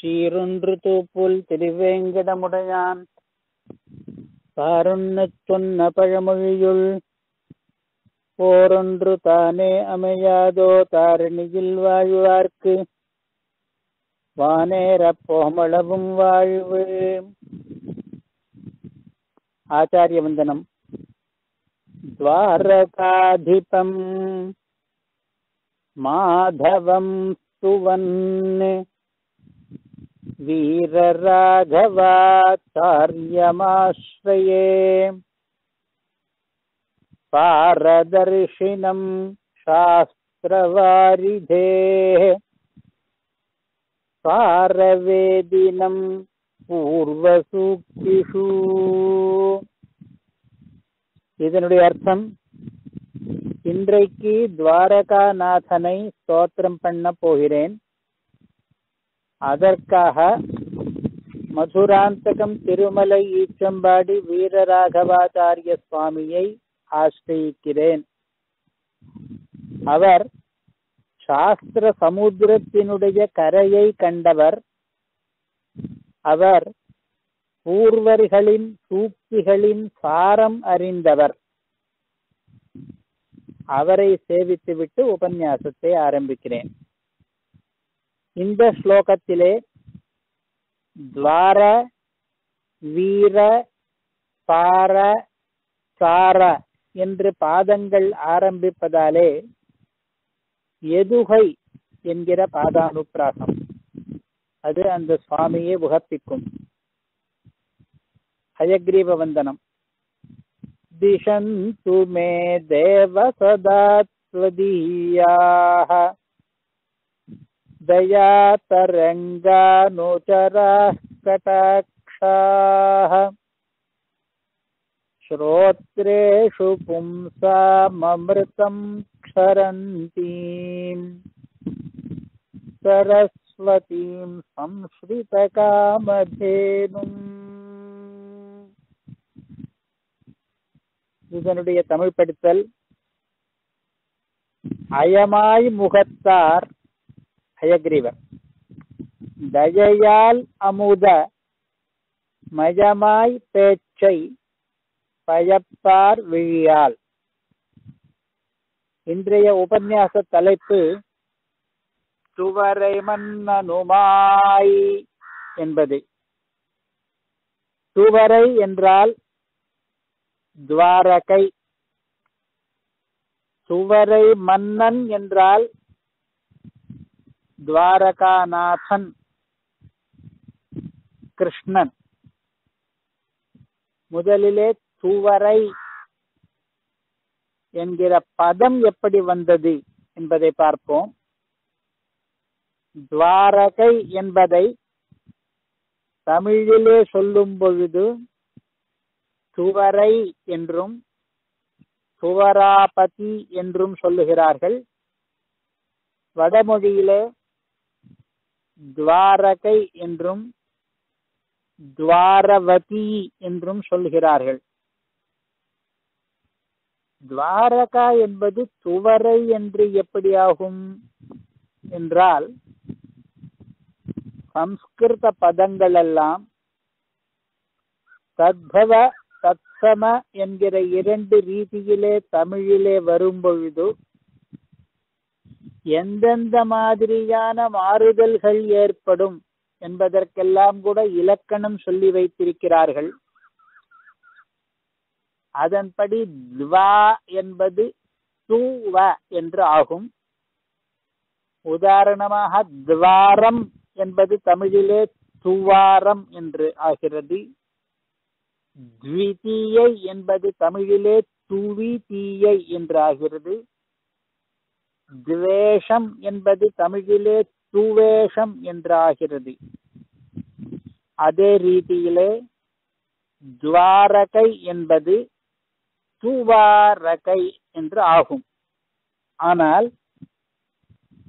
சீரொன்று தூப்புல் திருவேங்கடமுடையான் பாருண்ணச் சொன்ன பழமொழியுள் போரொன்று தானே அமையாதோ தாரணியில் வாழ்வார்க்கு வானேரப் போமளவும் வாழ்வு ஆச்சாரிய வந்தனம் द्वारकाधिपम् माधवं स्तुवन् वीरराघवाचार्यमाश्रये पारदर्शिनं शास्त्रवारिधेः पारवेदिनं पूर्वसूक्तिषु இதனுடைய அர்த்தம் இன்றைக்கு துவாரகாநாதனை ஸ்தோத்திரம் பண்ண போகிறேன் அதற்காக மதுராந்தகம் திருமலை ஈச்சம்பாடி வீரராகவாச்சாரிய சுவாமியை ஆசிரியிக்கிறேன். அவர் சாஸ்திர சமுத்திரத்தினுடைய கரையை கண்டவர். அவர் பூர்வர்களின் சூக்திகளின் சாரம் அறிந்தவர். அவரை சேவித்துவிட்டு உபன்யாசத்தை ஆரம்பிக்கிறேன். இந்த ஸ்லோகத்திலே துவார வீர பார சார என்று பாதங்கள் ஆரம்பிப்பதாலே எதுகை என்கிற பாதானுப்பிராசம். அது அந்த சுவாமியை உகப்பிக்கும். ஹயக்ரீவ வந்தனம் திஷந்து மே தேவ சதா दयातरङ्गानुचराः कटाक्षाः श्रोत्रेषु पुंसाममृतं क्षरन्तीम् सरस्वतीं संश्रितकामधेनुम् இதனுடைய தமிழ் படித்தல் அயமாய் முகத்தார் அயக்ரீவர் தயையால் அமுத மயமாய் பேச்சை பயப்பார் விழியால் இன்றைய உபன்யாச தலைப்பு துவரை மன்னனுமாய் என்பது துவரை என்றால் துவாரகை சுவரை மன்னன் என்றால் துவாரகாநாதன் கிருஷ்ணன் முதலிலே துவரை என்கிற பதம் எப்படி வந்தது என்பதை பார்ப்போம் துவாரகை என்பதை தமிழிலே சொல்லும் பொழுது துவரை என்றும் துவராபதி என்றும் சொல்லுகிறார்கள் வடமொழியிலே துவாரகை என்றும் துவாரவதி என்றும் சொல்கிறார்கள். துவாரகா என்பது துவரை என்று எப்படி ஆகும்? என்றால் சம்ஸ்கிருத பதங்கள் எல்லாம் தத்பவ தத்சம என்கிற இரண்டு ரீதியிலே தமிழிலே வரும் பொழுது எந்தெந்த மாதிரியான மாறுதல்கள் ஏற்படும் என்பதற்கெல்லாம் கூட இலக்கணம் சொல்லி வைத்திருக்கிறார்கள். அதன்படி துவா என்பது தூவ என்று ஆகும். உதாரணமாக துவாரம் என்பது தமிழிலே துவாரம் என்று ஆகிறது. த்விதீயை என்பது தமிழிலே துவி தீயை என்று ஆகிறது. துவேஷம் என்பது தமிழிலே துவேஷம் என்றாகிறது. அதே ரீதியிலே துவாரகை என்பது துவாரகை என்று ஆகும். ஆனால்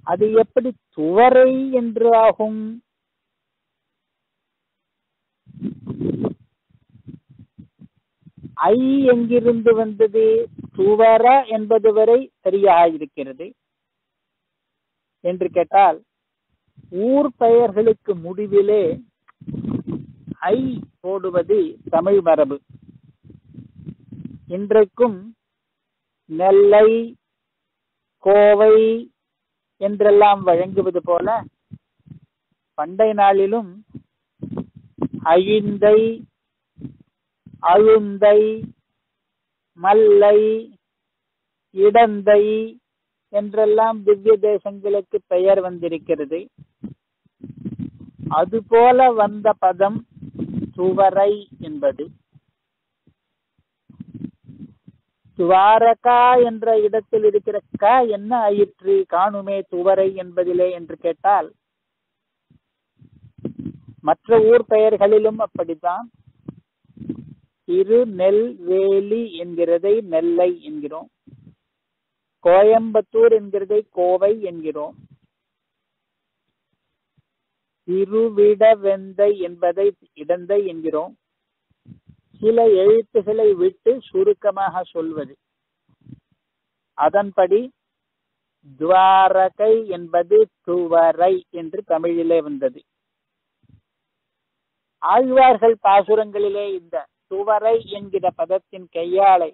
அது எப்படி துவரை என்று ஆகும்? ஐ எங்கிருந்து வந்தது? துவர என்பது வரை சரியாக இருக்கிறது என்று கேட்டால் ஊர் பெயர்களுக்கு முடிவிலே ஐ போடுவது தமிழ் மரபு. இன்றைக்கும் நெல்லை கோவை என்றெல்லாம் வழங்குவது போல பண்டை நாளிலும் அழிந்தை அழுந்தை மல்லை இடந்தை என்றெல்லாம் திவ்ய தேசங்களுக்கு பெயர் வந்திருக்கிறது. அதுபோல வந்த பதம் துவரை என்பது. துவாரகா என்ற இடத்தில் இருக்கிற க என்ன ஆயிற்று? காணுமே துவரை என்பதிலே என்று கேட்டால் மற்ற ஊர் பெயர்களிலும் அப்படித்தான். திருநெல்வேலி என்கிறதை நெல்லை என்கிறோம். கோயம்புத்தூர் என்கிறதை கோவை என்கிறோம். திருவிடவெந்தை என்பதை இடந்தை என்கிறோம். சில எழுத்துகளை விட்டு சுருக்கமாக சொல்வது. அதன்படி துவாரகை என்பது துவரை என்று தமிழிலே வந்தது. ஆழ்வார்கள் பாசுரங்களிலே இந்த துவரை என்கிற பதத்தின் கையாளை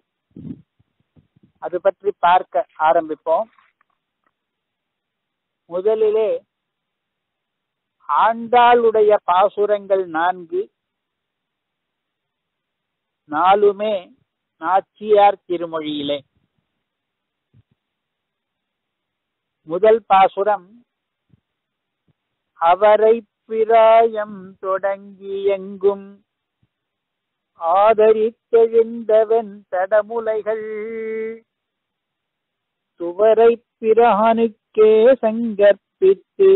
அது பற்றி பார்க்க ஆரம்பிப்போம். முதலிலே ஆண்டாளுடைய பாசுரங்கள் நான்கு நாலுமே நாச்சியார் திருமொழியிலே. முதல் பாசுரம் அவரை பிராயம் தொடங்கி எங்கும் ஆதரித்தெழுந்தவன் தடமுலைகள் சுவரை பிரானுக்கே சங்கற்பித்து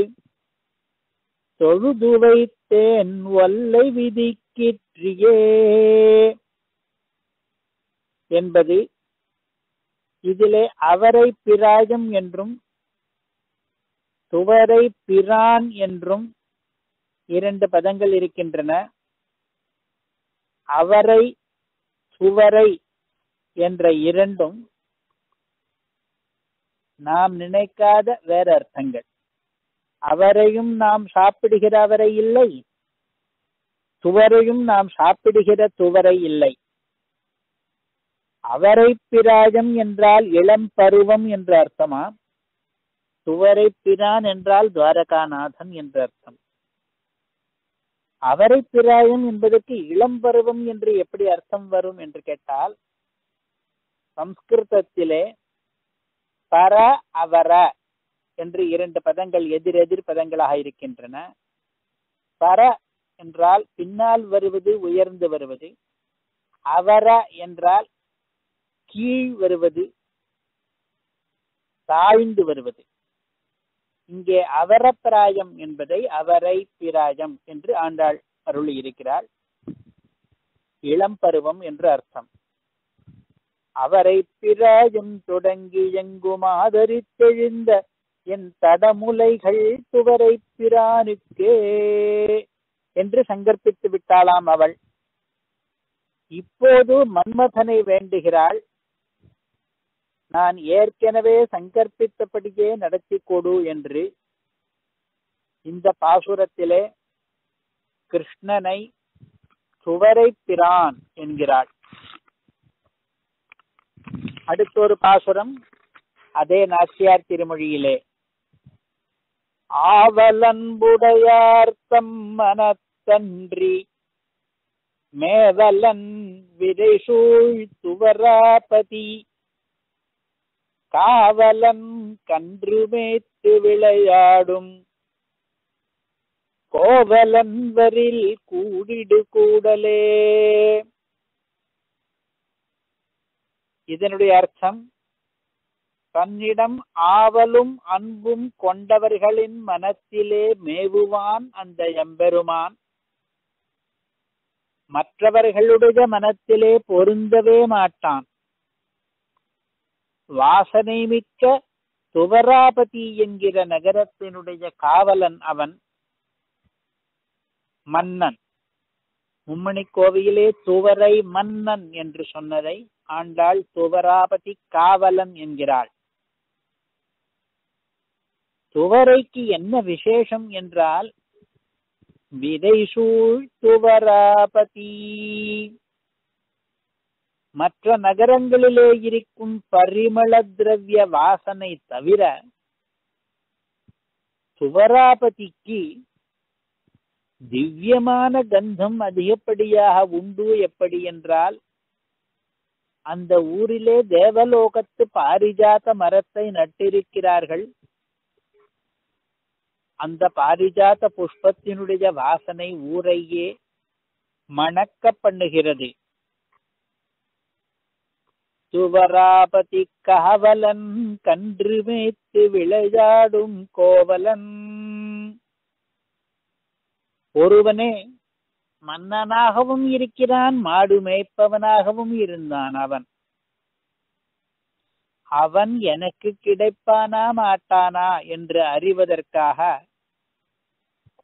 தொழுது வைத்தேன் வல்லை விதிக்கிற்றியே என்பது இதிலே அவரை பிராயம் என்றும் துவரை பிரான் என்றும் இரண்டு பதங்கள் இருக்கின்றன. அவரை சுவரை என்ற இரண்டும் நாம் நினைக்காத வேற அர்த்தங்கள். அவரையும் நாம் சாப்பிடுகிற அவரை இல்லை. துவரையும் நாம் சாப்பிடுகிற துவரை இல்லை. அவரை பிராயம் என்றால் இளம் பருவம் என்று அர்த்தமா? துவரை பிரான் என்றால் துவாரகாநாதன் என்று அர்த்தம். அவரை பிராயம் என்பதற்கு இளம் பருவம் என்று எப்படி அர்த்தம் வரும் என்று கேட்டால் சம்ஸ்கிருதத்திலே பர அவர என்று இரண்டு பதங்கள் எதிரெதிர் பதங்களாக இருக்கின்றன. பர என்றால் பின்னால் வருவது உயர்ந்து வருவது. அவர என்றால் கீழ் வருவது தாழ்ந்து வருவது. இங்கே அவரப்பிராயம் என்பதை அவரை பிராயம் என்று ஆண்டாள் அருளி இருக்கிறாள் இளம் பருவம் என்று அர்த்தம். அவரை பிராயம் தொடங்கி எங்கும் ஆதரித்தெழுந்த என் தடமுலைகள் துவரை பிரானுக்கே என்று சங்கற்பித்து விட்டாளாம் அவள். இப்போது மன்மதனை வேண்டுகிறாள். நான் ஏற்கனவே சங்கற்பித்தபடியே நடத்தி கொடு என்று இந்த பாசுரத்திலே கிருஷ்ணனை சுவரை பிரான் என்கிறாள். அடுத்தொரு பாசுரம் அதே நாச்சியார் திருமொழியிலே. ஆவலன்புடையார்த்தம் மனத்தன்றி மேவலன் விரைசூழ் துவராபதி. காவலன் கன்று மேய்த்து விளையாடும் கோவலன் வரில் கூடிடு கூடலே. இதனுடைய அர்த்தம் தன்னிடம் ஆவலும் அன்பும் கொண்டவர்களின் மனத்திலே மேவுவான் அந்த எம்பெருமான். மற்றவர்களுடைய மனத்திலே பொருந்தவே மாட்டான். வாசனை மிக்க துவராபதி என்கிற நகரத்தினுடைய காவலன் அவன் மன்னன். மும்மணி கோவிலே துவரை மன்னன் என்று சொன்னதை ஆண்டாள் துவராபதி காவலம் என்கிறாள். துவரைக்கு என்ன விசேஷம் என்றால் விதைசூழ் துவராபதி. மற்ற நகரங்களிலே இருக்கும் பரிமள திரவிய வாசனை தவிர துவராபதிக்கு திவ்யமான கந்தம் அதிகப்படியாக உண்டு எப்படி என்றால் அந்த ஊரிலே தேவலோகத்து பாரிஜாத மரத்தை நட்டிருக்கிறார்கள். அந்த பாரிஜாத புஷ்பத்தினுடைய வாசனை ஊரையே மணக்க பண்ணுகிறது துவராபதி கவலன் கன்று மேய்த்து விளையாடும் கோவலன். ஒருவனே மன்னனாகவும் இருக்கிறான் மாடு மேய்ப்பவனாகவும் இருந்தான் அவன். அவன் எனக்கு கிடைப்பானா மாட்டானா என்று அறிவதற்காக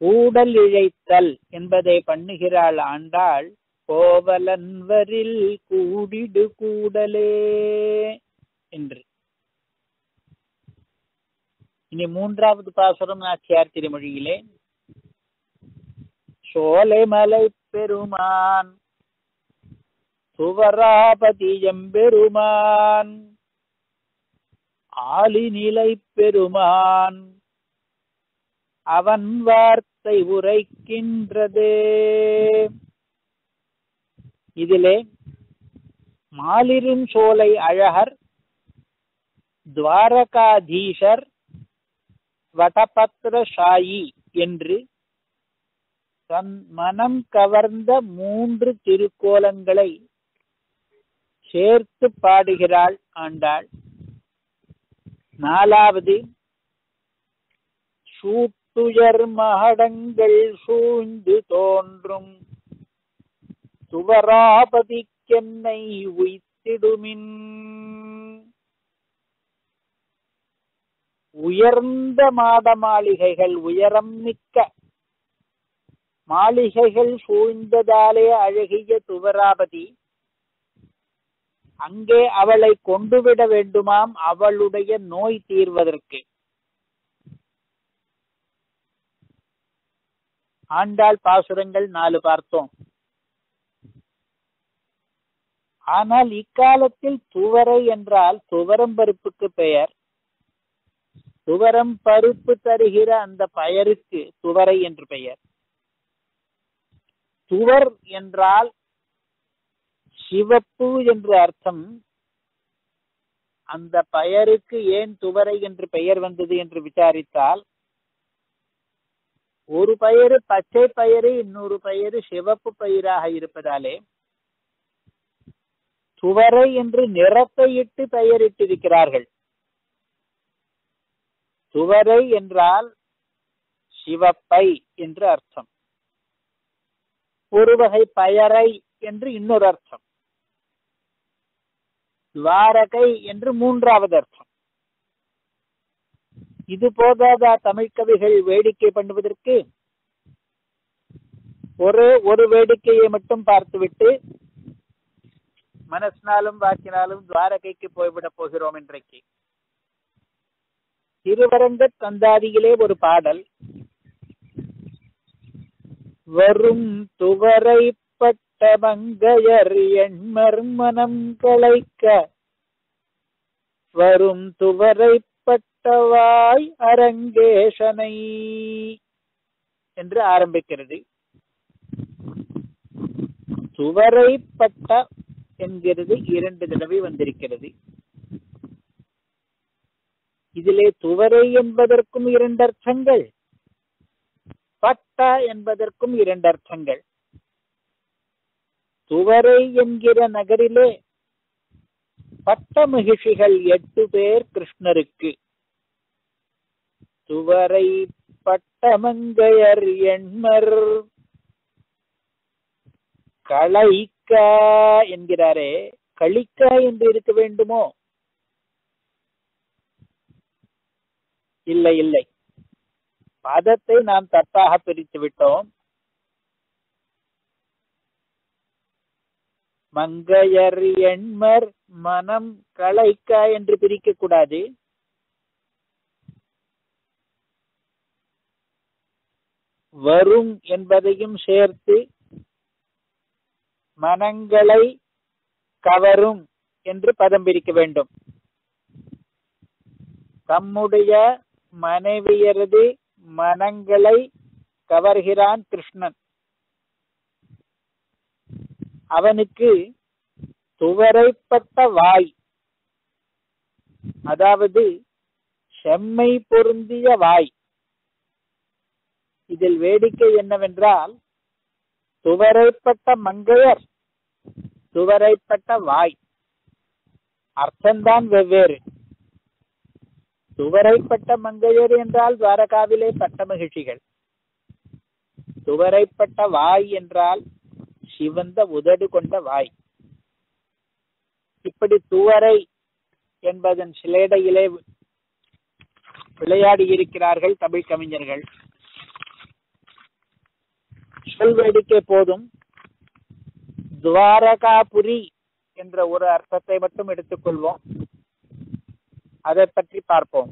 கூடல் இழைத்தல் என்பதை பண்ணுகிறாள் ஆண்டாள். கோவலன்வரில் கூடிடு கூடலே என்று. இனி மூன்றாவது பாசுரம் நாச்சியார் திருமொழியிலே சோலைமலை பெருமான் சுவராபதி எம்பெருமான் ஆலிநிலை பெருமான் அவன் வார்த்தை உரைக்கின்றதே. இதிலே மாலிரும் சோலை அழகர் துவாரகாதீஷர் வடபத்ரசாயி என்று தன் மனம் கவர்ந்த மூன்று திருக்கோலங்களை சேர்த்து பாடுகிறாள் ஆண்டாள். நாலாவது சூட்டுயர் மகடங்கள் சூழ்ந்து தோன்றும். துவராபதிக்கென்னை உய்த்திடுமின். உயர்ந்த மாட மாளிகைகள் உயரம் மிக்க மாளிகைகள் சூழ்ந்ததாலே அழகிய துவராபதி. அங்கே அவளை கொண்டுவிட வேண்டுமாம் அவளுடைய நோய் தீர்வதற்கு. ஆண்டாள் பாசுரங்கள் நாலு பார்த்தோம். ஆனால் இக்காலத்தில் துவரை என்றால் துவரம் பருப்புக்கு பெயர். துவரம் பருப்பு தருகிற அந்த பயருக்கு துவரை என்று பெயர். துவர் என்றால் சிவப்பு என்று அர்த்தம். அந்த பயருக்கு ஏன் துவரை என்று பெயர் வந்தது என்று விசாரித்தால் ஒரு பயிறு பச்சை பயிறு இன்னொரு பயிறு சிவப்பு பயிராக இருப்பதாலே துவரை என்று நிறத்தை இட்டு பெயரிட்டிருக்கிறார்கள். துவரை என்றால் சிவப்பை என்று அர்த்தம். ஒரு வகை பயரை என்று இன்னொரு அர்த்தம். துவாரகை என்று மூன்றாவது அர்த்தம். இது போதாதா தமிழ் கவிகள் வேடிக்கை பண்ணுவதற்கு? ஒரு ஒரு வேடிக்கையை மட்டும் பார்த்துவிட்டு மனசினாலும் வாக்கினாலும் துவாரகைக்கு போய்விடப் போகிறோம் இன்றைக்கு. திருவரங்க தந்தாதியிலே ஒரு பாடல் வரும் துவரைப்பட்ட மங்கையர் எண்மர்மனம் களைக்க. வரும் துவரைப்பட்டவாய் அரங்கேஷனை என்று ஆரம்பிக்கிறது. துவரைப்பட்ட என்கிறது இரண்டு தடவை வந்திருக்கிறது. இதிலே துவரை என்பதற்கும் இரண்டு அர்த்தங்கள். பட்ட என்பதற்கும் இரண்டு அர்த்தங்கள். துவரை என்கிற நகரிலே பட்ட மகிழ்ச்சிகள் எட்டு பேர் கிருஷ்ணருக்கு. துவரை பட்டமங்கையர் எண்மர் களைக்க என்கிறாரே கழிக்க என்று இருக்க வேண்டுமோ? இல்லை இல்லை. பதத்தை நாம் தப்பாக பிரித்து விட்டோம். மங்கையர் எண்மர் மனம் களைக்க என்று பிரிக்க கூடாது வரும் என்பதையும் சேர்த்து மனங்களை கவரும் என்று பதம் பிரிக்க வேண்டும். தம்முடைய மனைவியரது மனங்களை கவர்கிறான் கிருஷ்ணன். அவனுக்கு துவரைப்பட்ட வாய் அதாவது செம்மை பொருந்திய வாய். இதில் வேடிக்கை என்னவென்றால் துவரைப்பட்ட மங்கையர் துவரைப்பட்ட வாய். அர்த்தம்தான் வெவ்வேறு. துவரைப்பட்ட மங்கையர் என்றால் துவாரகாவிலே பட்ட மகிழ்ச்சிகள். துவரைப்பட்ட வாய் என்றால் சிவந்த உதடு கொண்ட வாய். இப்படி துவரை என்பதன் சிலேடையிலே விளையாடி இருக்கிறார்கள் தமிழ் கவிஞர்கள். சொல் வேடிக்கை போதும். துவாரகாபுரி என்ற ஒரு அர்த்தத்தை மட்டும் எடுத்துக்கொள்வோம். அதை பற்றி பார்ப்போம்.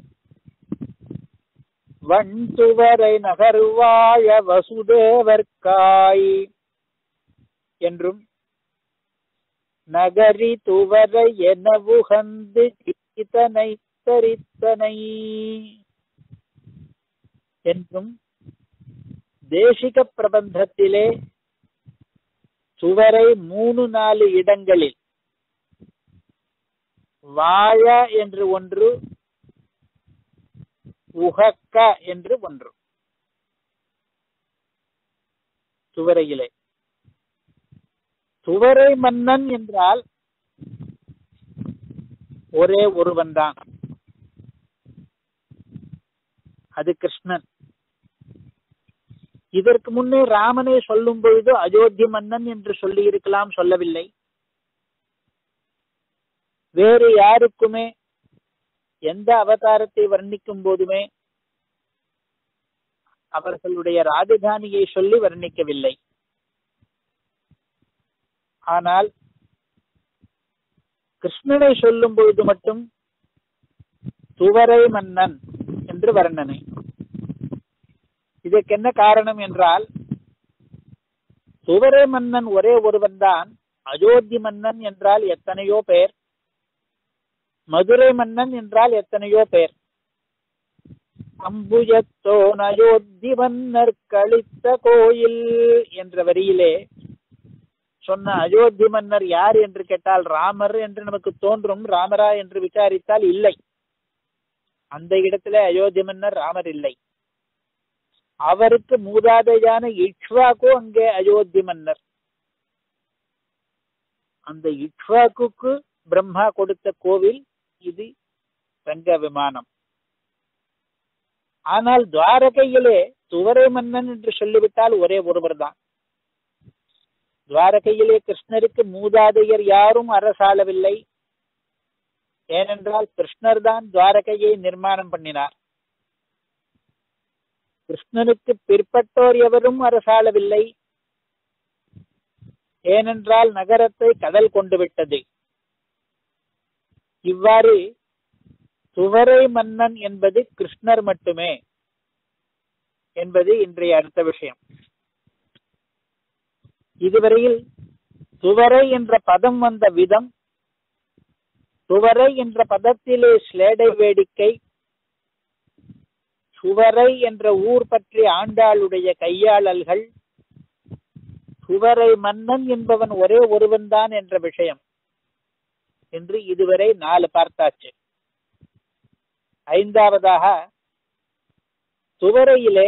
வண்துவரை நகருவாய வசுதேவர்காய் என்றும் நகரி துவரை என உகந்து இதனை தரித்தனை என்றும் தேசிக பிரபந்தத்திலே சுவரை மூணு நாலு இடங்களில் வாழ என்று ஒன்று உகக்க என்று ஒன்று. துவரையிலே. துவரை மன்னன் என்றால் ஒரே ஒருவன் தான். அது கிருஷ்ணன். இதற்கு முன்னே ராமனை சொல்லும் பொழுது அயோத்தி மன்னன் என்று சொல்லி இருக்கலாம் சொல்லவில்லை. வேறு யாருக்குமே எந்த அவதாரத்தை வர்ணிக்கும் போதுமே அவர்களுடைய ராஜதானியை சொல்லி வர்ணிக்கவில்லை. ஆனால் கிருஷ்ணனை சொல்லும் பொழுது மட்டும் துவரை மன்னன் என்று வர்ணனை. இதற்கு என்ன காரணம் என்றால் துவரை மன்னன் ஒரே ஒருவன் தான் அயோத்தி மன்னன் என்றால் எத்தனையோ பேர் மதுரை மன்னன் என்றால் எத்தனையோ பேர்? அம்புயத்தோன் அயோத்தி மன்னர் கழித்த கோயில் என்ற வரியிலே சொன்ன அயோத்தி மன்னர் யார் என்று கேட்டால் ராமர் என்று நமக்கு தோன்றும் ராமரா என்று விசாரித்தால் இல்லை. அந்த இடத்துல அயோத்தி மன்னர் ராமர் இல்லை. அவருக்கு மூதாதையான இக்ஷ்வாக்கு அங்கே அயோத்தி மன்னர். அந்த இக்ஷ்வாக்கு பிரம்மா கொடுத்த கோவில் இது தங்க விமானம். ஆனால் துவாரகையிலே துவரை மன்னன் என்று சொல்லிவிட்டால் ஒரே ஒருவர் தான் துவாரகையிலே கிருஷ்ணருக்கு மூதாதையர் யாரும் அரசாளவில்லை. ஏனென்றால் கிருஷ்ணர் தான் துவாரகையை நிர்மாணம் பண்ணினார். கிருஷ்ணனுக்கு பிற்பட்டோர் எவரும் அரசாளவில்லை. ஏனென்றால் நகரத்தை கடல் கொண்டு விட்டது. இவ்வாறு துவரை மன்னன் என்பது கிருஷ்ணர் மட்டுமே என்பது இன்றைய அடுத்த விஷயம். இதுவரையில் துவரை என்ற பதம் வந்த விதம் துவரை என்ற பதத்திலே ஸ்லேடை வேடிக்கை சுவரை என்ற ஊர் பற்றி ஆண்டாளுடைய கையாளல்கள் சுவரை மன்னன் என்பவன் ஒரே ஒருவன்தான் என்ற விஷயம். என்று இதுவரை நாலு பார்த்தாச்சு. ஐந்தாவதாக துவரையிலே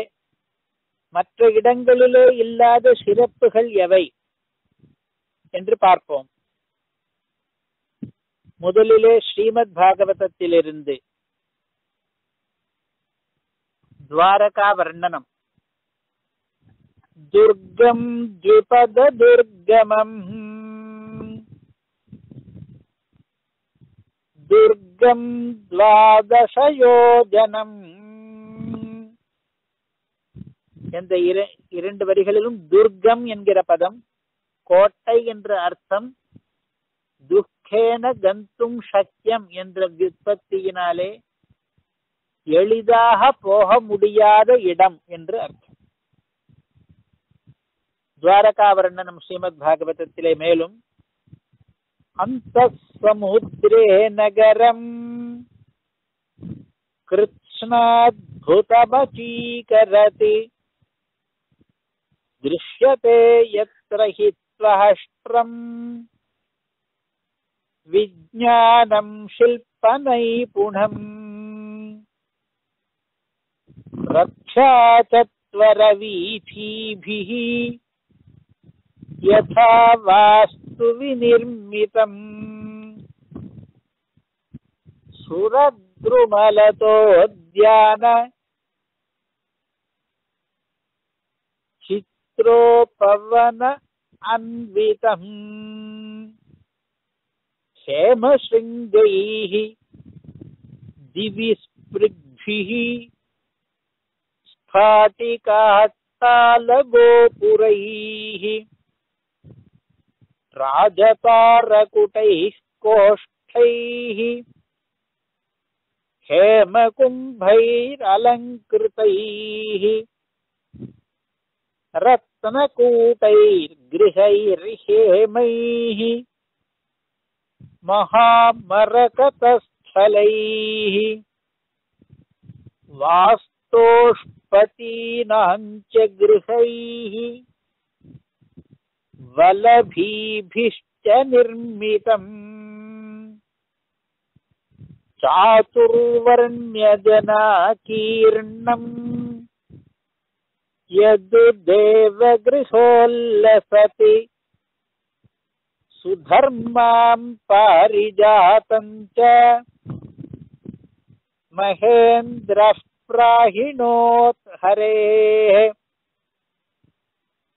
மற்ற இடங்களிலே இல்லாத சிறப்புகள் எவை என்று பார்ப்போம். முதலிலே ஸ்ரீமத் பாகவதத்திலிருந்து துவாரகா வர்ணனம் துர்கம் துபத துர்கமம் दुर्गम् द्वादशयोजनम् என்ற இரண்டு வரிகளிலும் துர்க்கம் என்கிற பதம் கோட்டை என்ற அர்த்தம் துக்கேன கந்தும் சக்கியம் என்ற விற்பத்தியினாலே எளிதாக போக முடியாத இடம் என்று அர்த்தம் துவாரகாவர்ணனம் ஸ்ரீமத் பாகவதத்திலே மேலும் अन्तः समुद्रे नगरम्। कृत्स्नाद्भुतमचीकरति। दृश्यते यत्र हि त्वहष्ट्रम् विज्ञानम् शिल्पनैपुणम्। रक्षातत्वरवीथीभिः यथा वास्तु विनिर्मितम्। सुरद्रुमलतोद्यान चित्रोपवन अन्वितम्। हेमशृङ्गैः दिवि स्पृग्भिः स्फाटिकात्तालगोपुरैः राजतारकुटैः कोष्ठैः हेमकुम्भैरलङ्कृतैः रत्नकूटैर्गृहैर्हेमैः महामरकतस्थलैः वास्तोष्पतीनां च गृहैः वलभीभिश्च निर्मितम्। चातुर्वर्ण्यजनाकीर्णम्। यद् देवगृहोल्लसति सुधर्मां पारिजातं च। महेन्द्रः प्राहिणोत् हरेः।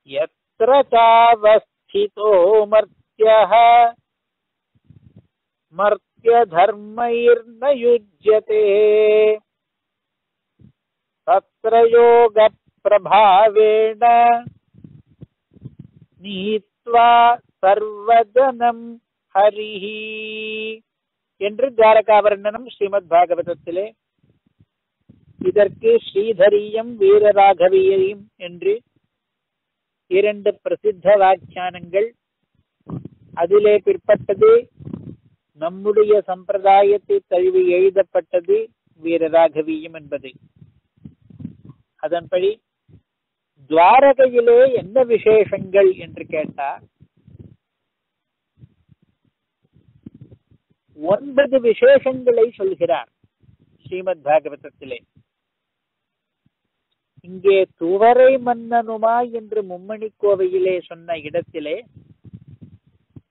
यत् यत्र चावस्थितो मर्त्यः मर्त्यधर्मैर्न युज्यते तत्र योगप्रभावेण नीत्वा சர்வஜனம் ஹரிஹி என்று ஜாரகாவர்ணனம் ஸ்ரீமத் பாகவதத்திலே இதற்கு ஸ்ரீதரியம் வீரராகவியம் என்று இரண்டு பிரசித்த வாக்கியானங்கள் அதிலே பிற்பட்டது நம்முடைய சம்பிரதாயத்தை தழுவி எழுதப்பட்டது வீரராகவியம் என்பது. அதன்படி துவாரகையிலே என்ன விசேஷங்கள் என்று கேட்டார் ஒன்பது விசேஷங்களை சொல்கிறார் ஸ்ரீமத் பாகவதத்திலே. இங்கே துவரை மன்னனுமா என்று மும்மணி கோவையிலே சொன்ன இடத்திலே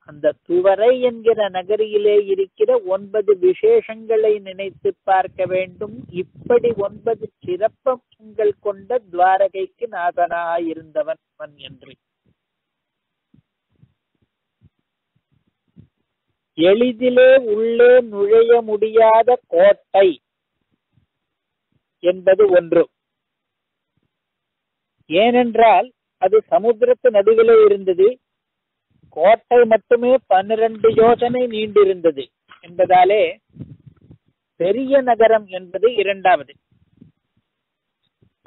அந்த துவரை என்கிற நகரியிலே இருக்கிற ஒன்பது விசேஷங்களை நினைத்து பார்க்க வேண்டும். இப்படி ஒன்பது சிறப்பங்கள் கொண்ட துவாரகைக்கு நாதனாயிருந்தவன் அவன் என்று. எளிதிலே உள்ளே நுழைய முடியாத கோட்டை என்பது ஒன்று. ஏனென்றால் அது சமுத்திரத்து நடுவிலே இருந்தது. கோட்டை மட்டுமே பன்னிரண்டு யோசனை நீண்டிருந்தது என்பதாலே பெரிய நகரம் என்பது இரண்டாவது.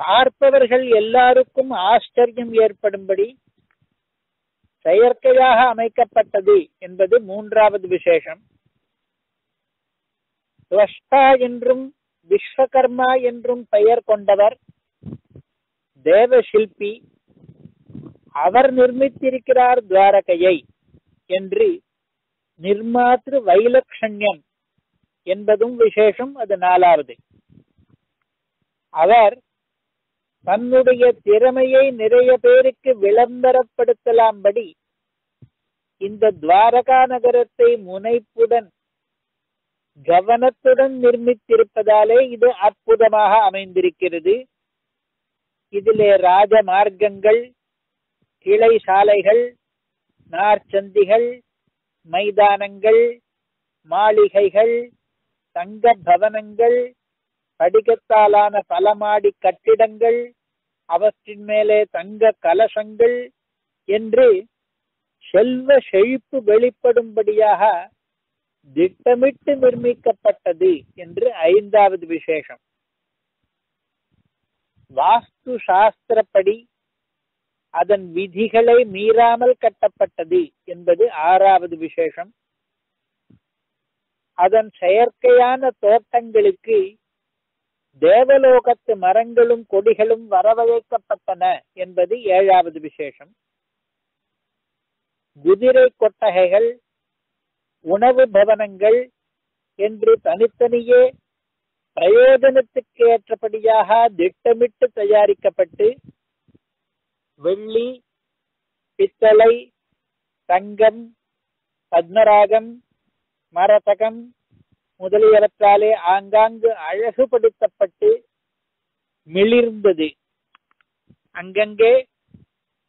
பார்ப்பவர்கள் எல்லாருக்கும் ஆச்சரியம் ஏற்படும்படி செயற்கையாக அமைக்கப்பட்டது என்பது மூன்றாவது விசேஷம். துவஷ்டா என்றும் விஸ்வகர்மா என்றும் பெயர் கொண்டவர் தேவசில்பி அவர் நிர்மித்திருக்கிறார் துவாரகையை என்று நிர்மாத்திரு வைலக்ஷண்யம் என்பதும் விசேஷம் அது நாலாவது. அவர் தன்னுடைய திறமையை நிறைய பேருக்கு விளம்பரப்படுத்தலாம்படி இந்த துவாரகா நகரத்தை முனைப்புடன் கவனத்துடன் நிர்மித்திருப்பதாலே இது அற்புதமாக அமைந்திருக்கிறது. இதிலே ராஜ மார்க்கங்கள் கிளை சாலைகள் நார்ச்சந்திகள் மைதானங்கள் மாளிகைகள் தங்க பவனங்கள் படிகத்தாலான பலமாடி கட்டிடங்கள் அவற்றின் மேலே தங்க கலசங்கள் என்று செல்வ செழிப்பு வெளிப்படும்படியாக திட்டமிட்டு நிர்மிக்கப்பட்டது என்று ஐந்தாவது விசேஷம். வாஸ்து சாஸ்திரப்படி அதன் விதிகளை மீறாமல் கட்டப்பட்டது என்பது ஆறாவது விசேஷம். அதன் செயற்கையான தோட்டங்களுக்கு தேவலோகத்து மரங்களும் கொடிகளும் வரவழைக்கப்பட்டன என்பது ஏழாவது விசேஷம். குதிரை கொட்டகைகள் உணவு பவனங்கள் என்று தனித்தனியே பிரயோஜனத்துக்கு ஏற்றபடியாக திட்டமிட்டு தயாரிக்கப்பட்டு வெள்ளி பித்தளை தங்கம் பத்மராகம் மரதகம் முதலியவற்றாலே ஆங்காங்கு அழகுபடுத்தப்பட்டு மிளிர்ந்தது. அங்கங்கே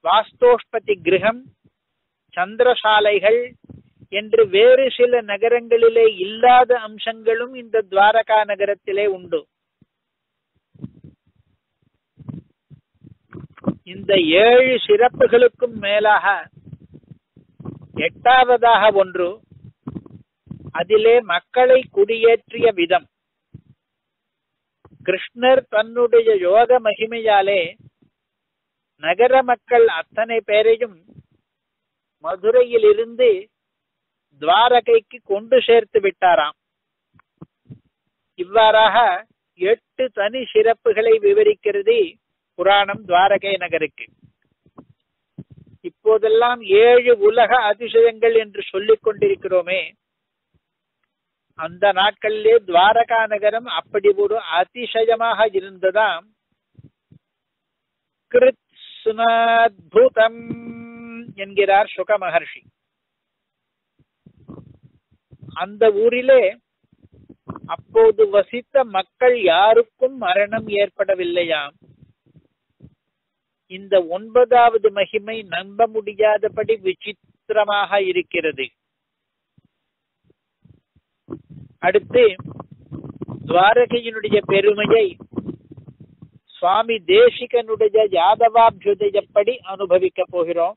வாஸ்தோஷ்பதி கிரகம் சந்திரசாலைகள் என்று வேறு சில நகரங்களிலே இல்லாத அம்சங்களும் இந்த துவாரகா நகரத்திலே உண்டு. இந்த ஏழு சிறப்புகளுக்கும் மேலாக எட்டாவதாக ஒன்று அதிலே மக்களை குடியேற்றிய விதம். கிருஷ்ணர் தன்னுடைய யோக மகிமையாலே நகர மக்கள் அத்தனை பேரையும் மதுரையில் இருந்து துவாரகைக்கு கொண்டு சேர்த்து விட்டாராம். இவ்வாறாக எட்டு தனி சிறப்புகளை விவரிக்கிறது புராணம் துவாரகை நகருக்கு. இப்போதெல்லாம் ஏழு உலக அதிசயங்கள் என்று சொல்லிக் கொண்டிருக்கிறோமே. அந்த நாட்களிலே துவாரகா நகரம் அப்படி ஒரு அதிசயமாக இருந்ததாம். கிருத் சுனாத்புதம் என்கிறார் சுக மகர்ஷி அந்த ஊரிலே அப்போது வசித்த மக்கள் யாருக்கும் மரணம் ஏற்படவில்லையாம். இந்த ஒன்பதாவது மகிமை நம்ப முடியாதபடி விசித்திரமாக இருக்கிறது. அடுத்து துவாரகையினுடைய பெருமையை சுவாமி தேசிகனுடைய யாதவாபியுதயப்படி அனுபவிக்க போகிறோம்.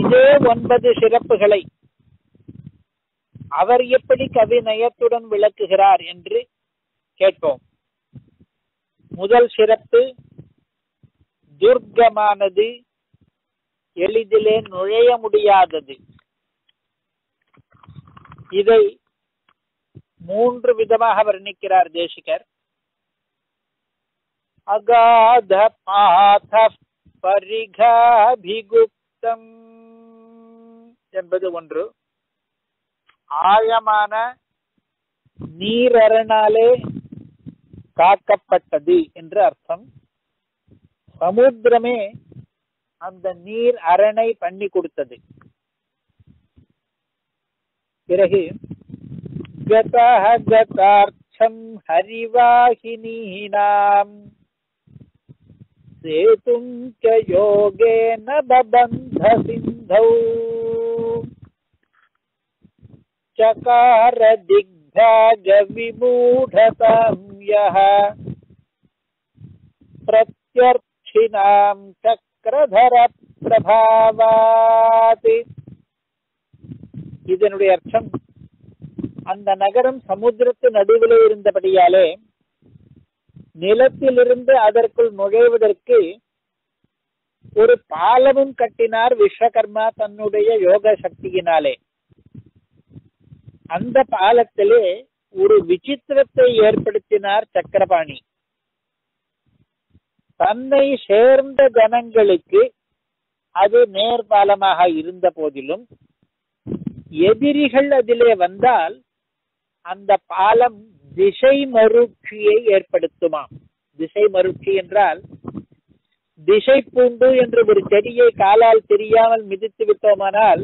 இதே ஒன்பது சிறப்புகளை அவர் எப்படி கவிநயத்துடன் விளக்குகிறார் என்று கேட்போம். முதல் சிறப்பு துர்க்கமானது எளிதிலே நுழைய முடியாதது. இதை மூன்று விதமாக வர்ணிக்கிறார் தேசிகர். அகாத பாத பரிகாபிகுப்தம் என்பது ஒன்று. ஆழமான நீரரணாலே காக்கப்பட்டது என்று அர்த்தம். சமுத்திரமே அந்த நீர் அரணை பண்ணி கொடுத்தது. பிறகு கதஹ கதார்த்தம் ஹரிவாகினீனாம். சேதும் யோகேன பபந்த சிந்தௌ चकार दिग्भाग विमूढतां यः प्रत्यर्थिनां चक्रधर பிரபாவாத் இதனுடைய அர்த்தம் அந்த நகரம் சமுத்திரத்து நடுவிலே இருந்தபடியாலே நிலத்திலிருந்து அதற்குள் நுழைவதற்கு ஒரு பாலமும் கட்டினார் விஸ்வகர்மா தன்னுடைய யோக சக்தியினாலே அந்த பாலத்திலே ஒரு விசித்திரத்தை ஏற்படுத்தினார் சக்கரபாணி. தன்னை சேர்ந்த ஜனங்களுக்கு அது நேர்பாலமாக இருந்த போதிலும் எதிரிகள் அதிலே வந்தால் அந்த பாலம் திசை மறுச்சியை ஏற்படுத்துமாம். திசை மறுச்சி என்றால் திசை பூண்டு என்று ஒரு செடியை காலால் தெரியாமல் மிதித்து விட்டோமானால்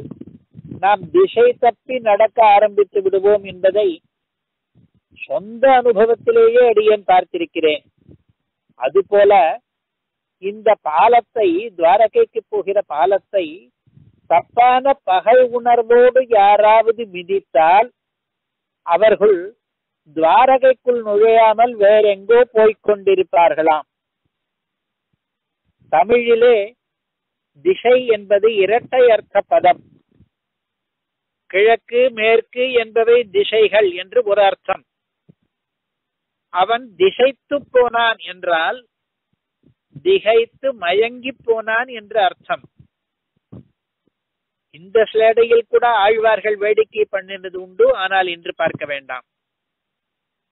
நாம் திசை தப்பி நடக்க ஆரம்பித்து விடுவோம் என்பதை சொந்த அனுபவத்திலேயே அடியேன் பார்த்திருக்கிறேன். அதுபோல இந்த பாலத்தை துவாரகைக்கு போகிற பாலத்தை தப்பான பகை உணர்வோடு யாராவது மிதித்தால் அவர்கள் துவாரகைக்குள் நுழையாமல் வேறெங்கோ போய்க் கொண்டிருப்பார்களாம். தமிழிலே திசை என்பது இரட்டை அர்த்த பதம் கிழக்கு மேற்கு என்பவை திசைகள் என்று ஒரு அர்த்தம். அவன் திசைத்து போனான் என்றால் திகைத்து மயங்கி போனான் என்று அர்த்தம். இந்த ஸ்லேடையில் கூட ஆழ்வார்கள் வேடிக்கை பண்ணினது உண்டு ஆனால் இன்று பார்க்க வேண்டாம்.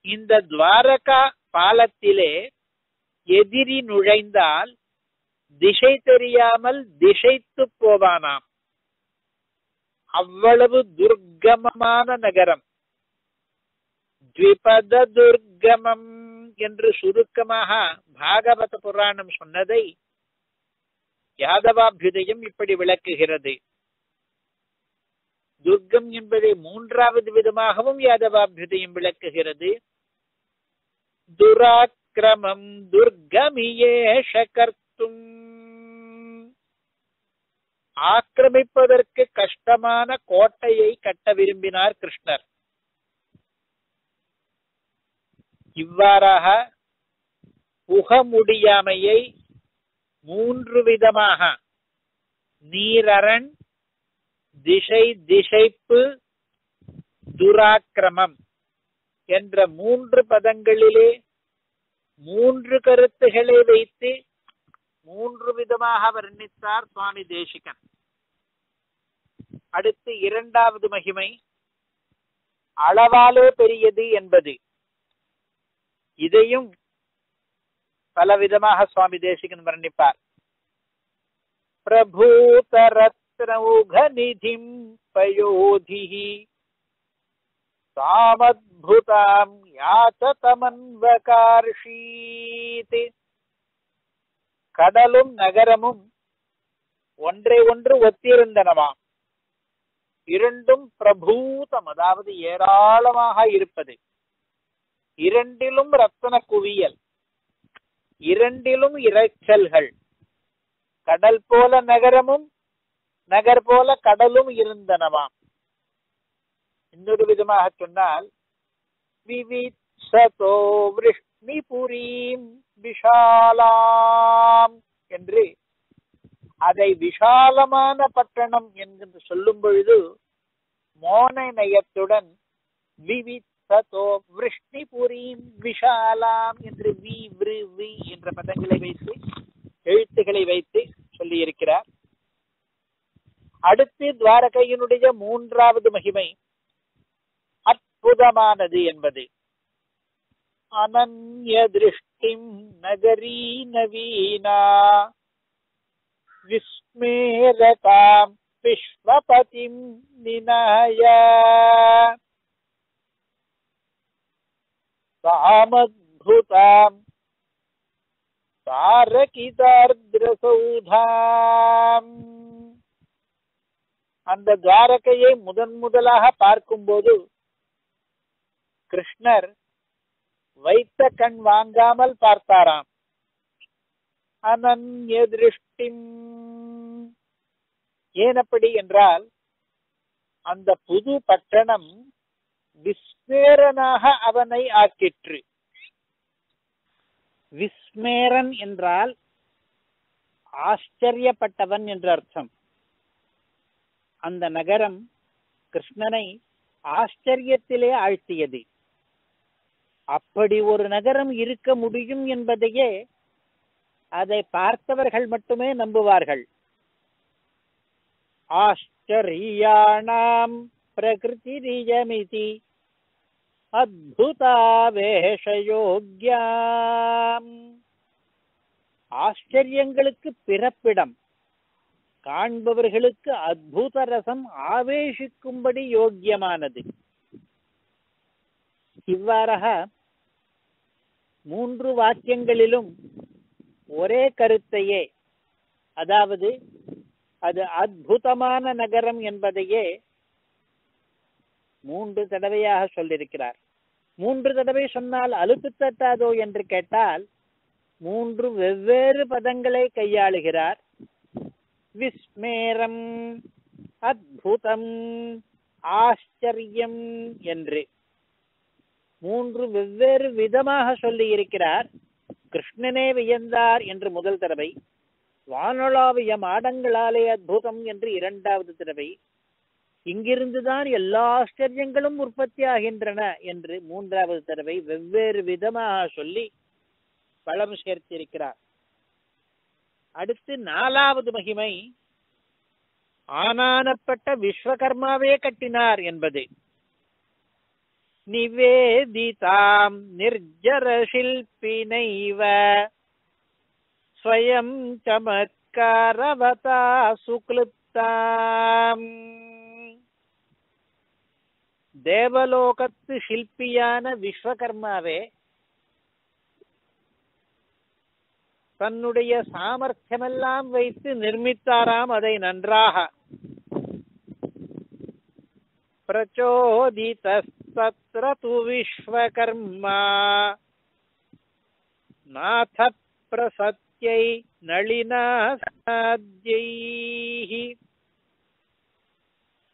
இந்த துவாரகா பாலத்திலே எதிரி நுழைந்தால் திசை தெரியாமல் திசைத்து போவானாம். அவ்வளவு துர்கமமான நகரம். த்விபத துர்கமம் என்று சுருக்கமாக பாகவத புராணம் சொன்னதை யாதவாபியுதயம் இப்படி விளக்குகிறது. துர்க்கம் என்பதை மூன்றாவது விதமாகவும் யாதவாபியுதயம் விளக்குகிறது. துராக்கிரமம் துர்கமியேஷ கர்த்தும் ஆக்கிரமிப்பதற்கு கஷ்டமான கோட்டையை கட்ட விரும்பினார் கிருஷ்ணர். இவ்வாறாக புக முடியாமையை மூன்று விதமாக நீரரண் திசை திசைப்பு துராக்கிரமம் என்ற மூன்று பதங்களிலே மூன்று கருத்துகளை வைத்து மூன்று விதமாக வர்ணித்தார் சுவாமி தேசிகன். அடுத்து இரண்டாவது மகிமை அளவாலே பெரியது என்பது. இதையும் பலவிதமாக சுவாமி தேசிகன் வர்ணிப்பார். பிரபூதரத்னௌகநிதிம் பயோதிஹி சாமத்புதாம் யாச்சதமன்வகார்ஷீத். கடலும் நகரமும் ஒன்றை ஒன்று ஒத்திருந்தனவாம். இரண்டும் பிரபூதம் அதாவது ஏராளமாக இருப்பது. இரண்டிலும் ரத்தன குவியல் இரண்டிலும் இரைச்சல்கள். கடல் போல நகரமும் நகர் போல கடலும் இருந்தனவாம் இன்னொரு விதமாக சொன்னால் விவித்சதோ விஷ்ணிபுரீம் விஷாலாம் என்று அதை விஷாலமான பட்டணம் என்று சொல்லும் பொழுது மோன நயத்துடன் விவித்சதோ புரியும் விஷாலாம் என்று வி விரு வி என்ற பதங்களை வைத்து எழுத்துக்களை வைத்து சொல்லியிருக்கிறார். அடுத்து துவாரகையினுடைய மூன்றாவது மகிமை அற்புதமானது என்பது. அனன்ய திருஷ்டிம் நகரி நவீனா விஸ்மேரதாம் விஸ்வபதிம் நினாய சாமத்புதாம் தாரகிதார்திரசௌதாம் அந்த துவாரகையை முதன் முதலாக பார்க்கும்போது கிருஷ்ணர் வைத்த கண் வாங்காமல் பார்த்தாராம். அனன்ய திருஷ்டிம் ஏனப்படி என்றால் அந்த புது பட்டணம் விஸ்மேரனாக அவனை ஆக்கிற்று. விஸ்மேரன் என்றால் ஆச்சரியப்பட்டவன் என்ற அர்த்தம். அந்த நகரம் கிருஷ்ணனை ஆச்சரியத்திலே ஆழ்த்தியது. அப்படி ஒரு நகரம் இருக்க முடியும் என்பதையே அதை பார்த்தவர்கள் மட்டுமே நம்புவார்கள். ஆச்சரியாணாம் பிரகிருதிரியமிதி அத்புதாவேஷயோக்யாம். ஆச்சரியங்களுக்கு பிறப்பிடம். காண்பவர்களுக்கு அத்புத ரசம் ஆவேசிக்கும்படி யோக்கியமானது இவ்வாறாக மூன்று வாக்கியங்களிலும் ஒரே கருத்தையே அதாவது அது அத்புதமான நகரம் என்பதையே மூன்று தடவையாக சொல்லியிருக்கிறார். மூன்று தடவை சொன்னால் அலுப்பு தட்டாதோ என்று கேட்டால் மூன்று வெவ்வேறு பதங்களை கையாளுகிறார். விஸ்மேரம் அத்புதம் ஆச்சரியம் என்று. மூன்று வெவ்வேறு விதமாக சொல்லி இருக்கிறார் கிருஷ்ணனே வியந்தார் என்று முதல் தடவை. வானொலாவிய மாடங்களாலே அத்புதம் என்று இரண்டாவது தடவை. இங்கிருந்துதான் எல்லா ஆச்சரியங்களும் உற்பத்தி ஆகின்றன என்று மூன்றாவது தடவை வெவ்வேறு விதமாக சொல்லி பலம் சேர்த்திருக்கிறார். அடுத்து நாலாவது மகிமை ஆனானப்பட்ட விஸ்வகர்மாவே கட்டினார் என்பது. நிவேதிதாம் நிர்ஜர சில்பினைவ. ஸ்வயம் சமத்காரவதா சுக்லுப்தாம். தேவலோகத்து சிற்பியான விஸ்வகர்மாவே தன்னுடைய சாமர்த்தியமெல்லாம் வைத்து நிர்மித்தாராம் அதை நன்றாக. பிரச்சோதிதஸ்தத்ர து விஸ்வகர்மா நாத பிரசத்யை நளினாசாத்யை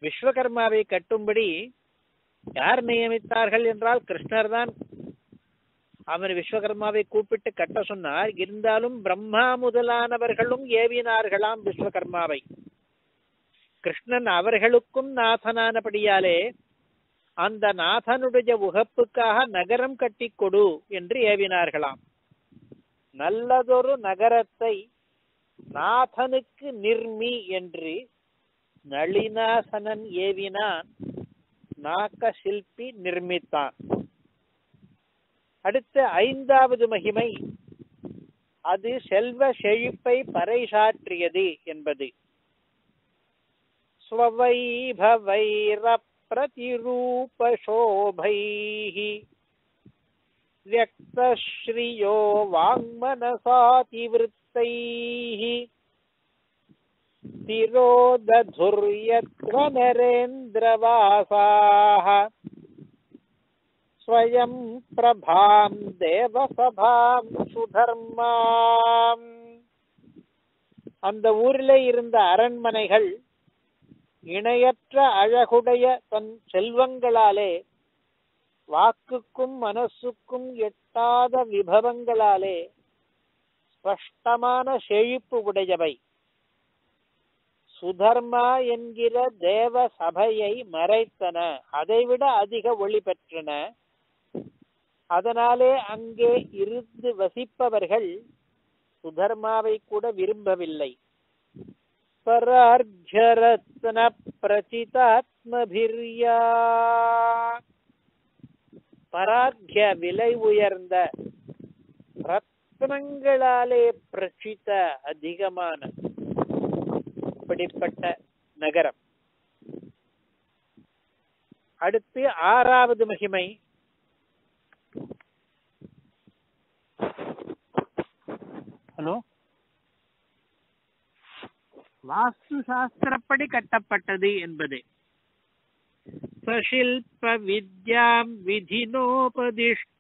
விஸ்வகர்மாவை கட்டும்படி யார் நியமித்தார்கள் என்றால் கிருஷ்ணர் தான் அவர் விஸ்வகர்மாவை கூப்பிட்டு கட்ட சொன்னார் இருந்தாலும் பிரம்மா முதலானவர்களும் ஏவினார்களாம் விஸ்வகர்மாவை. கிருஷ்ணன் அவர்களுக்கும் நாதனானபடியாலே அந்த நாதனுடைய உகப்புக்காக நகரம் கட்டி கொடு என்று ஏவினார்களாம். நல்லதொரு நகரத்தை நாதனுக்கு நிர்மி என்று நளினாசனன் ஏவினான். நாக்க சில்பி நிர்மித்தான். அடுத்த ஐந்தாவது மகிமை. அது செல்வ செழிப்பை பறைசாற்றியது என்பது. स्ववैभवैरप्रतिरूपशोभैः व्यक्तश्रियो वाङ्मनसातिवृत्तैः तिरोदधुर्यत्व नरेन्द्रवासाः स्वयं प्रभां देवसभां சுதர்மாம் அந்த ஊரிலே இருந்த அரண்மனைகள் இணையற்ற அழகுடைய தன் செல்வங்களாலே வாக்குக்கும் மனசுக்கும் எட்டாத விபவங்களாலே ஸ்பஷ்டமான செழிப்பு உடையவை. சுதர்மா என்கிற தேவ சபையை மறைத்தன அதைவிட அதிக ஒளி பெற்றன. அதனாலே அங்கே இருந்து வசிப்பவர்கள் சுதர்மாவை கூட விரும்பவில்லை. பரார்ஜரத்ன பிரச்சிதாத்மபிரியா பரார்க்கிய விலை உயர்ந்த ரத்னங்களாலே பிரச்சித அதிகமான இப்படிப்பட்ட நகரம். அடுத்து ஆறாவது மகிமை. ஹலோ? வாஸ்து சாஸ்திரப்படி கட்டப்பட்டது என்பது சசில்ப வித்யாம் விதினோபதிஷ்டாம்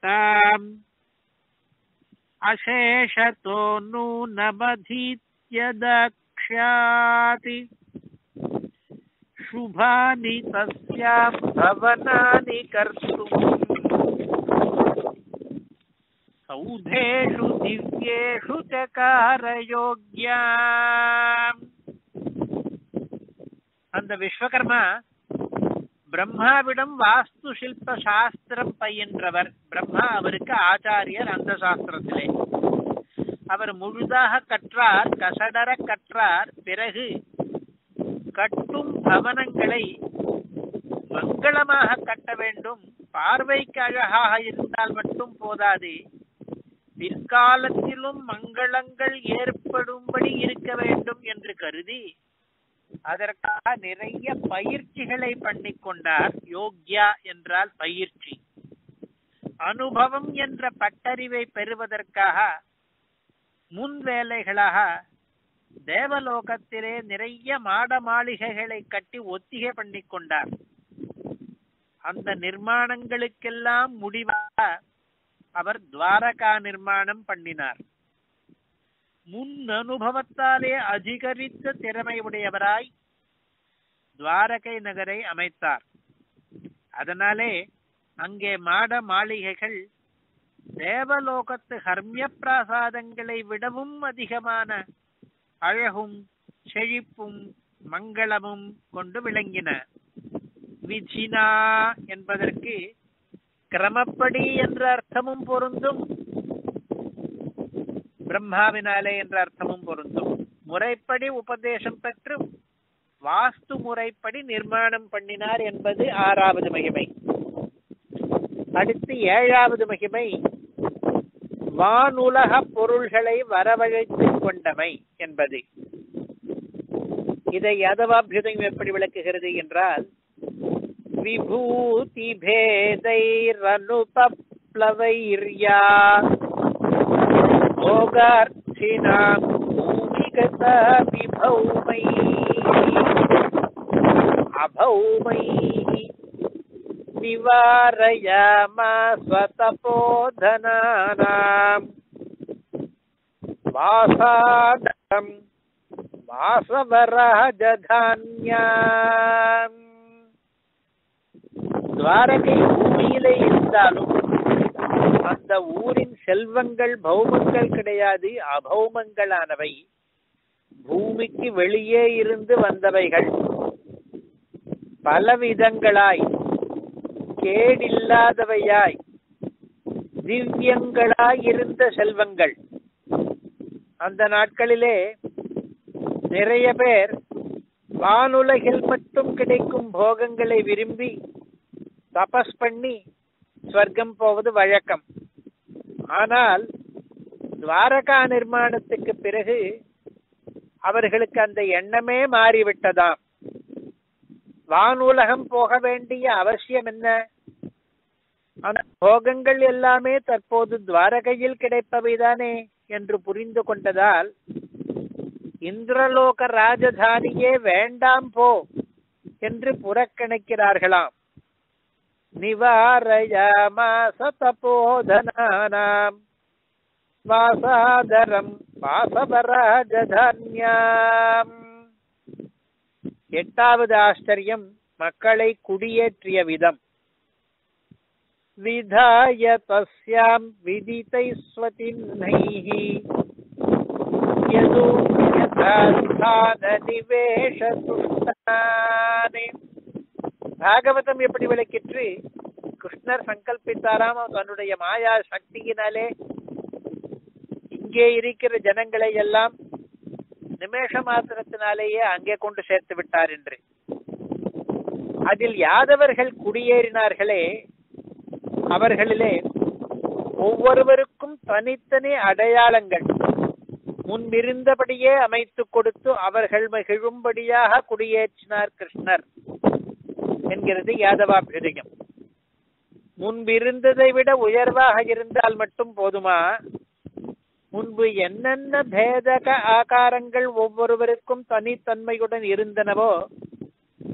அசேஷதோ நூனமதீத்ய தக்ஷாதி शुभानि तस्यां भवनानि कर्तुम् सौधेषु दिव्येषु चकारयोग्याम् அந்த விஸ்வகர்மா பிரம்மாவிடம் வாஸ்து சில்ப சாஸ்திரம் பயின்றவர். பிரம்மா அவருக்கு ஆச்சாரியர் அந்த சாஸ்திரத்திலே. அவர் முழுதாக கற்றார் கசடர கற்றார் பிறகு கட்டும் பவனங்களை மங்களமாக கட்ட வேண்டும். பார்வைக்கு அழகாக இருந்தால் மட்டும் போதாது. பிற்காலத்திலும் மங்களங்கள் ஏற்படும்படி இருக்க வேண்டும் என்று கருதி அதற்காக நிறைய பயிற்சிகளை பண்ணி கொண்டார் யோக்யா என்றால் பயிற்சி. அனுபவம் என்ற பட்டறிவை பெறுவதற்காக முன் வேலைகளாக தேவலோகத்திலே நிறைய மாட மாளிகைகளை கட்டி ஒத்திகை பண்ணிக் கொண்டார். அந்த நிர்மாணங்களுக்கெல்லாம் முடிவாக அவர் துவாரகா நிர்மாணம் பண்ணினார். முன் அனுபவத்தாலே அதிகரித்த திறமை உடையவராய் துவாரகை நகரை அமைத்தார். அதனாலே அங்கே மாட மாளிகைகள் தேவலோகத்து ஹர்மிய பிராசாதங்களை விடவும் அதிகமான அழகும் செழிப்பும் மங்களமும் கொண்டு விளங்கின. விஜினா என்பதற்கு கிரமப்படி என்ற அர்த்தமும் பொருந்தும். பிரம்மாவினாலே என்ற அர்த்தமும் பொருந்தும். முறைப்படி உபதேசம் பெற்று வாஸ்து முறைப்படி நிர்மாணம் பண்ணினார் என்பது ஆறாவது மகிமை. அடுத்து ஏழாவது மகிமை. வானுலக பொருள்களை வரவழைத்துக் கொண்டமை என்பது. இதை யதவாபியுதம் எப்படி விளக்குகிறது என்றால் விபூதி பேதைரனுபப்ளவைர்யா भोगार्थिनाम् भूमिगता विभौमैः अभौमैः निवारयामास तपोधनानाम् वासादम् வாசவராஜதான்யாம் துவாரகை பூமியிலே இருந்தாலும் அந்த ஊரின் செல்வங்கள் பௌமங்கள் கிடையாது அபௌமங்களானவை. பூமிக்கு வெளியே இருந்து வந்தவைகள். பலவிதங்களாய் கேடில்லாதவையாய் திவ்யங்களாய் இருந்த செல்வங்கள். அந்த நாட்களிலே நிறைய பேர் வானுலகில் மட்டும் கிடைக்கும் போகங்களை விரும்பி தபஸ் பண்ணி ஸ்வர்க்கம் போவது வழக்கம். ஆனால் துவாரகா நிர்மாணத்துக்கு பிறகு அவர்களுக்கு அந்த எண்ணமே மாறிவிட்டதாம். வானுலகம் போக வேண்டிய அவசியம் என்ன? அந்த போகங்கள் எல்லாமே தற்போது துவாரகையில் கிடைப்பவைதானே என்று புரிந்து கொண்டதால் இந்திரலோக ராஜதானியே வேண்டாம் போ என்று புறக்கணிக்கிறார்களாம். நிவாரயாமாச தபோதனானாம் வாசாதரம் வாசவராஜதான்யாம் எட்டாவது ஆச்சரியம் மக்களை குடியேற்றிய விதம். விதாய தஸ்யாம் விதித்தை ஸ்வதின்னைः யதோ யதாஸ்தான நிவேஷதுஷ்டானே பாகவதம் எப்படி விளக்கிற்று? கிருஷ்ணர் சங்கல்பித்தாராம் தன்னுடைய மாயா சக்தியினாலே இங்கே இருக்கிற ஜனங்களை எல்லாம் நிமேஷ மாத்திரத்தினாலேயே அங்கே கொண்டு சேர்த்து விட்டார் என்று. அதில் யாதவர்கள் குடியேறினார்களே அவர்களிலே ஒவ்வொருவருக்கும் தனித்தனி அடையாளங்கள் முன்பிருந்தபடியே அமைத்து கொடுத்து அவர்கள் மகிழும்படியாக குடியேற்றினார் கிருஷ்ணர். என்கிறது யாதவா யாதவாபியுதயம் முன்பிருந்ததை விட உயர்வாக இருந்தால் மட்டும் போதுமா? முன்பு என்னென்ன பேதக ஆகாரங்கள் ஒவ்வொருவருக்கும் தனித்தன்மையுடன் இருந்தனவோ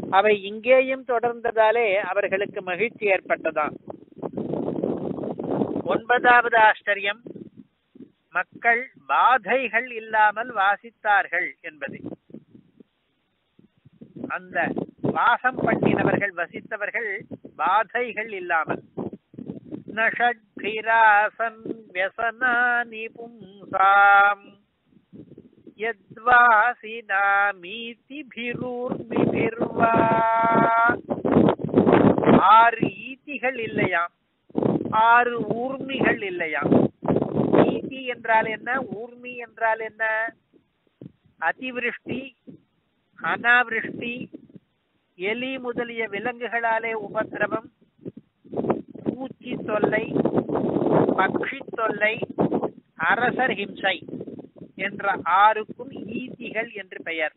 அவை இங்கேயும் தொடர்ந்ததாலே அவர்களுக்கு மகிழ்ச்சி ஏற்பட்டதாம். ஒன்பதாவது ஆச்சரியம் மக்கள் பாதைகள் இல்லாமல் வாசித்தார்கள் என்பது. அந்த வாசம் பண்ணினவர்கள் வசித்தவர்கள் பாதைகள் இல்லாமல். நஷட்பிராசன் வியசனானி பும்சாம். யத்வாசினாமீதிபிரூர்மிபிர்வா ஆறு ஈத்திகள் இல்லையாம். ஆறு ஊர்மிகள் இல்லையாம். ஈதி என்றால் என்ன? ஊர்மி என்றால் என்ன? அதிவிருஷ்டி அனாவிருஷ்டி எலி முதலிய விலங்குகளாலே உபத்திரவம். பூச்சி தொல்லை பக்ஷி தொல்லை அரசர் ஹிம்சை என்ற ஆறுக்கும் ஈதிகள் என்று பெயர்.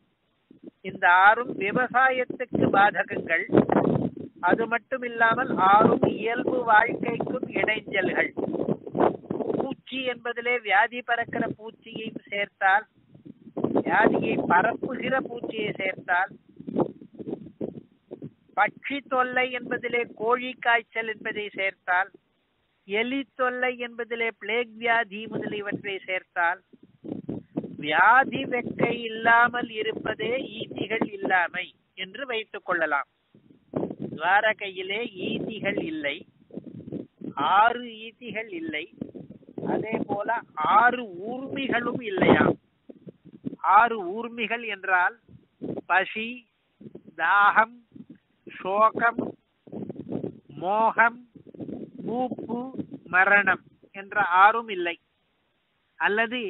இந்த ஆறும் விவசாயத்துக்கு பாதகங்கள். அது மட்டும் இல்லாமல் ஆறும் இயல்பு வாழ்க்கைக்கும் இடைஞ்சல்கள். பூச்சி என்பதிலே வியாதி பறக்கிற பூச்சியையும் சேர்த்தால் வியாதியை பரப்புகிற பூச்சியை சேர்த்தால் பட்சி தொல்லை என்பதிலே கோழி காய்ச்சல் என்பதை சேர்த்தால் எலி தொல்லை என்பதிலே பிளேக் வியாதி முதலியவற்றை சேர்த்தால் வியாதி வெக்கை இல்லாமல் இருப்பதே ஈதிகள் இல்லாமை என்று வைத்துக் கொள்ளலாம். துவாரகையிலே ஈதிகள் இல்லை ஆறு ஈதிகள் இல்லை அதே போல ஆறு ஊர்மிகளும் இல்லையாம். ஆறு ஊர்மிகள் என்றால் பசி தாகம் சோகம் மோகம் மூப்பு மரணம் என்ற ஆறும் இல்லை. அல்லது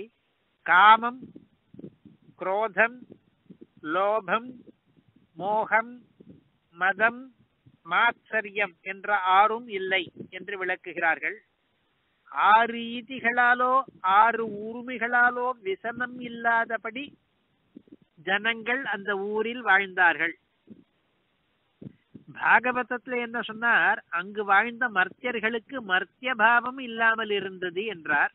காமம் குரோதம் லோபம் மோகம் மதம் மாத்சரியம் என்ற ஆறும் இல்லை என்று விளக்குகிறார்கள். ஆறு ஈதிகளாலோ ஆறு உரிமைகளாலோ விசனம் இல்லாதபடி ஜனங்கள் அந்த ஊரில் வாழ்ந்தார்கள். பாகவதத்துல என்ன சொன்னார்? அங்கு வாழ்ந்த மர்த்தியர்களுக்கு மர்த்திய பாவம் இல்லாமல் இருந்தது என்றார்.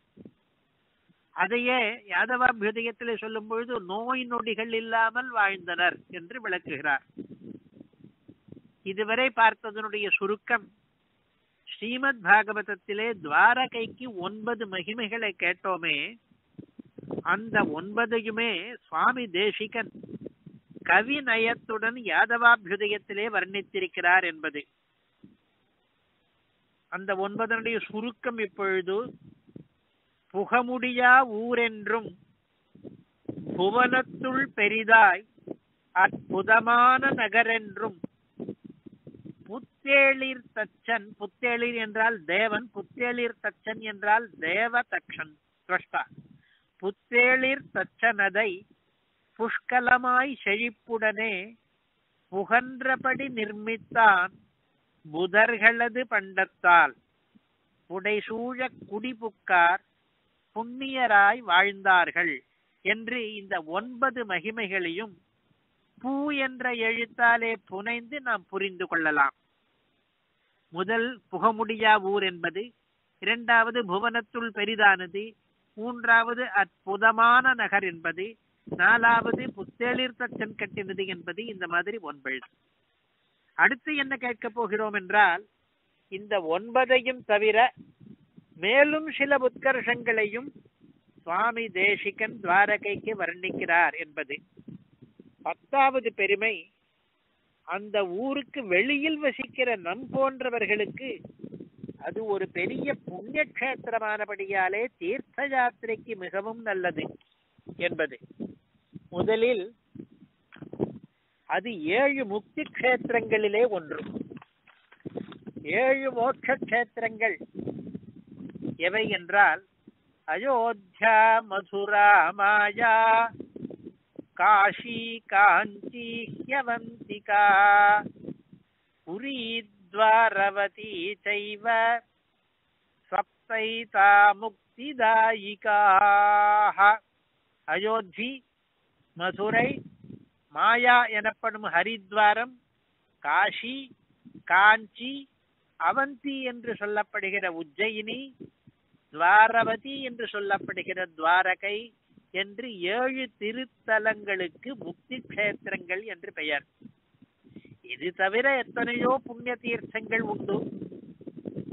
அதையே யாதவாபியுதயத்திலே சொல்லும் பொழுது நோய் நொடிகள் இல்லாமல் வாழ்ந்தனர் என்று விளக்குகிறார். இதுவரை பார்த்ததனுடைய சுருக்கம் ஸ்ரீமத் பாகவதத்திலே துவாரகைக்கு ஒன்பது மகிமைகளை கேட்டோமே அந்த ஒன்பதையுமே சுவாமி தேசிகன் கவி நயத்துடன் யாதவாபியுதயத்திலே வர்ணித்திருக்கிறார் என்பது. அந்த ஒன்பதனுடைய சுருக்கம் இப்பொழுது புகமுடியா ஊரென்றும் புவனத்துள் பெரிதாய் அற்புதமான நகரென்றும் புத்தேளிர் தச்சன் புத்தேளிர் என்றால் தேவன் புத்தேளிர் தச்சன் என்றால் தேவ தக்ஷன் திரஷ்டா புத்தேளிர் தச்சனதை புஷ்கலமாய் செழிப்புடனே புகன்றபடி நிர்மித்தான் புதர்களது பண்டத்தால். புடைசூழ குடிபுக்கார் புண்ணியராய் வாழ்ந்தார்கள் என்று இந்த ஒன்பது மகிமைகளையும் பூ என்ற எழுத்தாலே புனைந்து நாம் புரிந்து கொள்ளலாம். முதல் புகமுடியா ஊர் என்பது இரண்டாவது புவனத்துள் பெரிதானது மூன்றாவது அற்புதமான நகர் என்பது நாலாவது புத்தேளிர் தச்சன் கட்டினது என்பது இந்த மாதிரி ஒன்பது. அடுத்து என்ன கேட்க போகிறோம் என்றால் இந்த ஒன்பதையும் தவிர மேலும் சில உத்கர்ஷங்களையும் சுவாமி தேசிகன் துவாரகைக்கு வர்ணிக்கிறார் என்பது. பத்தாவது பெருமை அந்த ஊருக்கு வெளியில் வசிக்கிற நம் போன்றவர்களுக்கு அது ஒரு பெரிய புண்ணிய கஷேத்திரமானபடியாலே தீர்த்த யாத்திரைக்கு மிகவும் நல்லது என்பது. முதலில் அது ஏழு முக்தி கஷேத்திரங்களிலே ஒன்று. ஏழு மோட்ச கஷேத்திரங்கள் எவை என்றால் அயோத்தியா மதுரா மாயா காஷி காஞ்சி ஹியவந்திகா புரி துவாரவதி சைவ சப்தைதா முக்திதாயிகாக அயோத்தி மதுரை மாயா எனப்படும் ஹரித்வாரம் காஷி காஞ்சி அவந்தி என்று சொல்லப்படுகிற உஜ்ஜயினி துவாரவதி என்று சொல்லப்படுகிற துவாரகை என்று ஏழு திருத்தலங்களுக்கு முக்தி கஷேத்திரங்கள் என்று பெயர். இது தவிர எத்தனையோ புண்ணிய தீர்த்தங்கள் உண்டு.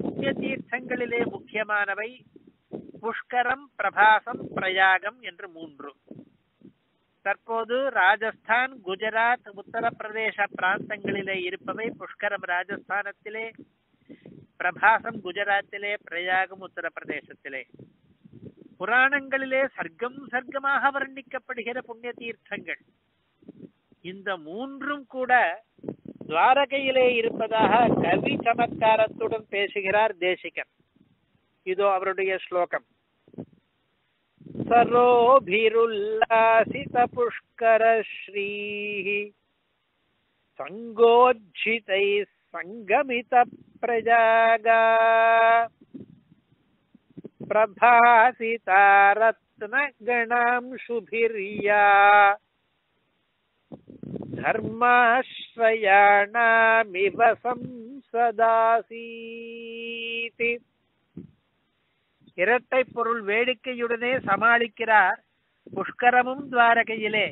புண்ணிய தீர்த்தங்களிலே முக்கியமானவை புஷ்கரம் பிரபாசம் பிரயாகம் என்று மூன்று. தற்போது ராஜஸ்தான் குஜராத் உத்தரப்பிரதேச பிராந்தங்களிலே இருப்பவை புஷ்கரம் ராஜஸ்தானத்திலே பிரபாசம் குஜராத்திலே பிரயாகம் உத்தரப்பிரதேசத்திலே. புராணங்களிலே சர்க்கம் சர்க்கமாக வர்ணிக்கப்படுகிற புண்ணிய தீர்த்தங்கள். இந்த மூன்றும் கூட துவாரகையிலே இருப்பதாக கவி சமத்காரத்துடன் பேசுகிறார் தேசிகன். இதோ அவருடைய ஸ்லோகம். सरोभिरुल्लासितपुष्करश्रीः सङ्गोज्झितैः सङ्गमितप्रजागा। प्रभासिता रत्नगणांशुभिर्या धर्माश्रयाणामिव संसदासीति। இரட்டை பொருள் வேடிக்கையுடனே சமாளிக்கிறார் புஷ்கரமும் துவாரகையிலே.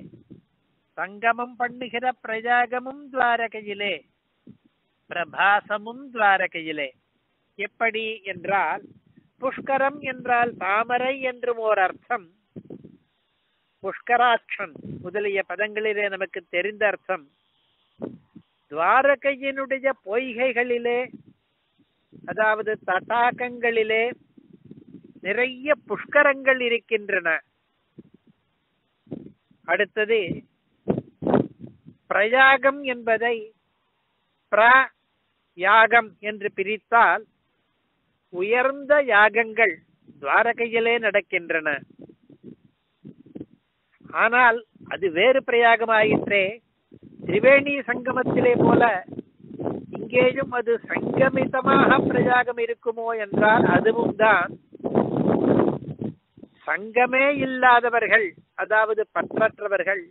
சங்கமம் பண்ணுகிற பிரஜாகமும் துவாரகையிலே. பிரபாசமும் துவாரகையிலே. எப்படி என்றால் புஷ்கரம் என்றால் தாமரை என்றும் ஓர் அர்த்தம் புஷ்கராட்சன் முதலிய பதங்களிலே நமக்கு தெரிந்த அர்த்தம். துவாரகையினுடைய பொய்கைகளிலே அதாவது தடாகங்களிலே நிறைய புஷ்கரங்கள் இருக்கின்றன. அடுத்தது பிரயாகம் என்பதை பிர யாகம் என்று பிரித்தால் உயர்ந்த யாகங்கள் துவாரகையிலே நடக்கின்றன. ஆனால் அது வேறு பிரயாகமாயிற்றே. திரிவேணி சங்கமத்திலே போல இங்கேயும் அது சங்கமிதமாக பிரயாகம் இருக்குமோ என்றால் அதுவும் தான் சங்கமே இல்லாதவர்கள் அதாவது பற்றற்றவர்கள்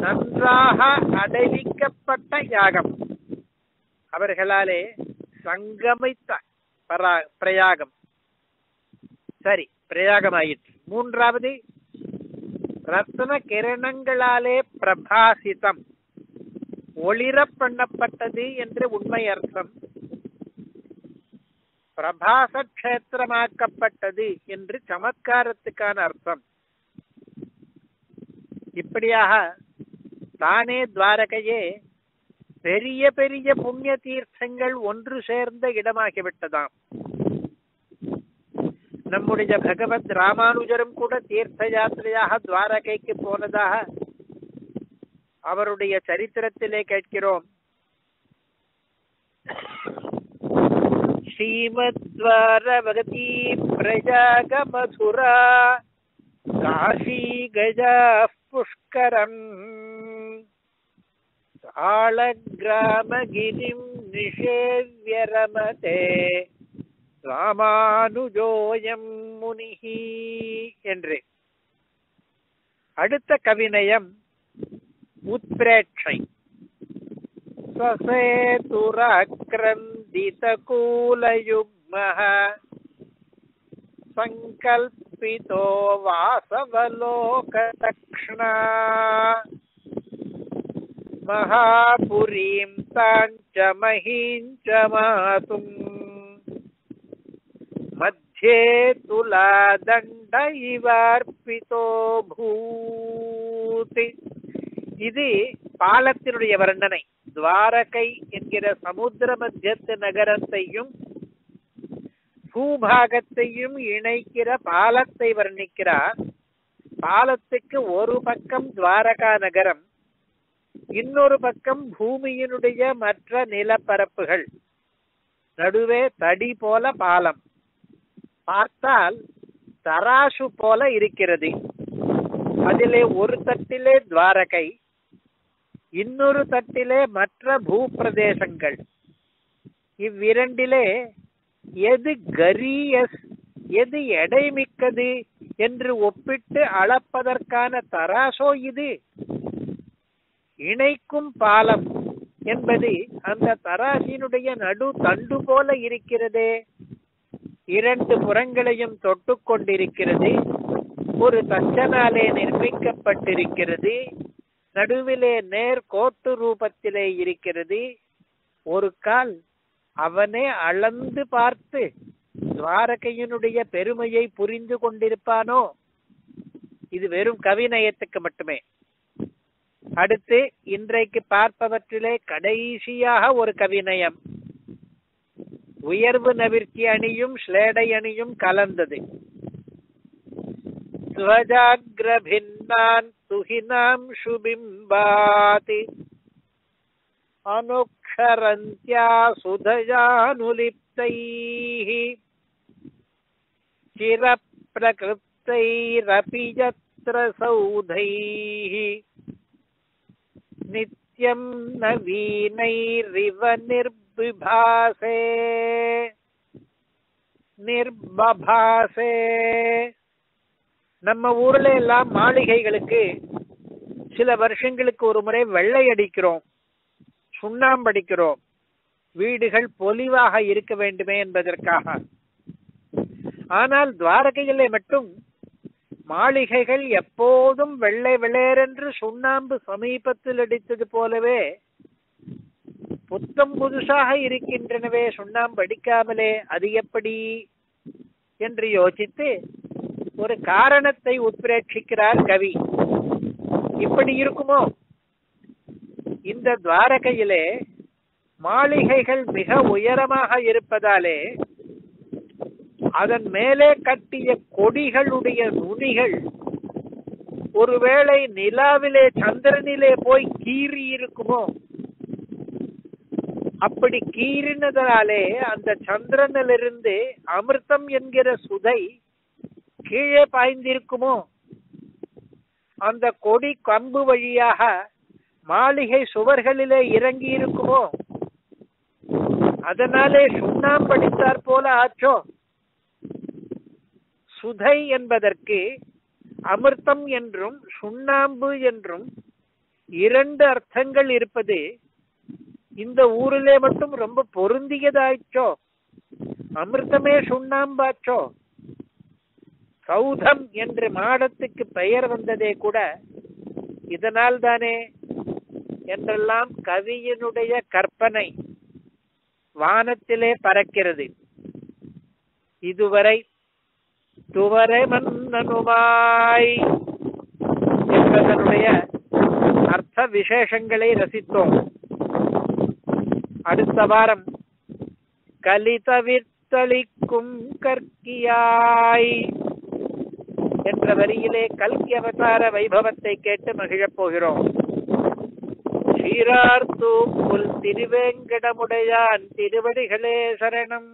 நன்றாக அடைவிக்கப்பட்ட யாகம். அவர்களாலே சங்கமித்த பரா- பிரயாகம். சரி பிரயாகமாயிற்று. மூன்றாவது ரத்ன கிரணங்களாலே பிரபாசிதம். ஒளிர பண்ணப்பட்டது என்று உண்மை அர்த்தம். பிரபாச கஷேத்திரமாக்கப்பட்டது என்று சமத்காரத்துக்கான அர்த்தம். இப்படியாக தானே துவாரகையே பெரிய பெரிய புண்ணிய தீர்த்தங்கள் ஒன்று சேர்ந்த இடமாகிவிட்டதாம். நம்முடைய பகவத் ராமானுஜரும் கூட தீர்த்த யாத்திரையாக துவாரகைக்கு போனதாக அவருடைய சரித்திரத்திலே கேட்கிறோம். ஸ்ரீமத்வாரவகதி प्रजागमधुरा काशी गजाः पुष्करम्। புஷ்கரம் निषेव्य रमते। ராமானுஜோயம் முனிஹி என்று। அடுத்த கவிநயம் உத்பிரேட்சை स्वसेतुराक्रन्दितकूलयुग्मः सङ्कल्पितो वासवलोकदक्षिणा महापुरीं ताञ्च महीं च मातुम् मध्ये तुलादण्ड इवार्पितो भूति இது பாலத்தினுடைய வர்ணனை துவாரகை என்கிற சமுத்திர மத்தியத்து நகரத்தையும் பூபாகத்தையும் இணைக்கிற பாலத்தை வர்ணிக்கிறார். பாலத்துக்கு ஒரு பக்கம் துவாரகா நகரம் இன்னொரு பக்கம் பூமியினுடைய மற்ற நிலப்பரப்புகள். நடுவே தடி போல பாலம். பார்த்தால் தராசு போல இருக்கிறது. அதிலே ஒரு தட்டிலே துவாரகை இன்னொரு தட்டிலே மற்ற பூப்பிரதேசங்கள். இவ்விரண்டிலே எது கரியஸ் எது எடைமிக்கது என்று ஒப்பிட்டு அளப்பதற்கான தராசோ இது. இணைக்கும் பாலம் என்பது அந்த தராசினுடைய நடு தண்டு போல இருக்கிறதே. இரண்டு புறங்களையும் தொட்டு கொண்டிருக்கிறது ஒரு தச்சனாலே நிர்மிக்கப்பட்டிருக்கிறது. நடுவிலே நேர் கோட்டு ரூபத்திலே இருக்கிறது. ஒரு கால் அவனே அளந்து பார்த்து துவாரகையினுடைய பெருமையை புரிந்து கொண்டிருப்பானோ? இது வெறும் கவிநயத்துக்கு மட்டுமே. அடுத்து இன்றைக்கு பார்ப்பவற்றிலே கடைசியாக ஒரு கவிநயம். உயர்வு நவிர்ச்சி அணியும் ஸ்லேடை அணியும் கலந்தது. ध्वजाग्रभिन्नान् स्वजाग्रभिन्नान् अनुक्षरन्त्या सुधजानुलिप्तैः चिरप्रकृतैरपि यत्र सौधैः। नित्यं नवीनैरिव भीनैरिव निर्विभासे। निर्बभासे। நம்ம ஊர்ல எல்லாம் மாளிகைகளுக்கு சில வருஷங்களுக்கு ஒரு முறை வெள்ளை அடிக்கிறோம் சுண்ணாம்படிக்கிறோம் வீடுகள் பொலிவாக இருக்க வேண்டுமே என்பதற்காக. ஆனால் துவாரகையிலே மட்டும் மாளிகைகள் எப்போதும் வெள்ளை வெளேரென்று சுண்ணாம்பு சமீபத்தில் அடித்தது போலவே புத்தம் புதுசாக இருக்கின்றனவே சுண்ணாம்பு அடிக்காமலே அது எப்படி? என்று யோசித்து ஒரு காரணத்தை உத்பிரேட்சிக்கிறார் கவி. இப்படி இருக்குமோ? இந்த துவாரகையிலே மாளிகைகள் மிக உயரமாக இருப்பதாலே அதன் மேலே கட்டிய கொடிகளுடைய நுனிகள் ஒருவேளை நிலாவிலே சந்திரனிலே போய் கீறி இருக்குமோ அப்படி கீறினதாலே அந்த சந்திரனிலிருந்து அமிர்தம் என்கிற சுதை கீழே பாய்ந்திருக்குமோ? அந்த கொடி கம்பு வழியாக மாளிகை சுவர்களிலே இறங்கி இருக்குமோ அதனாலே சுண்ணாம்படித்தாற் போல ஆச்சோ சுதை என்பதற்கு அமிர்தம் என்றும் சுண்ணாம்பு என்றும் இரண்டு அர்த்தங்கள் இருப்பது இந்த ஊரிலே மட்டும் ரொம்ப பொருந்தியதாயிச்சோ அமிர்தமே சுண்ணாம்பாச்சோ சௌதம் என்று மாடத்துக்கு பெயர் வந்ததே கூட இதனால் தானே என்றெல்லாம் கவியினுடைய கற்பனை வானத்திலே பறக்கிறது. இதுவரை துவரை மன்னனுமாய் என்பதனுடைய அர்த்த விசேஷங்களை ரசித்தோம். அடுத்த வாரம் கலிதவிர்த்தளிக்கும் கற்கியாய். என்ற வரியிலே கல்கி அவதார வைபவத்தை கேட்டு மகிழப் போகிறோம். சீரார்த்தூ தூக்குள் திருவேங்கடமுடையான் திருவடிகளே சரணம்.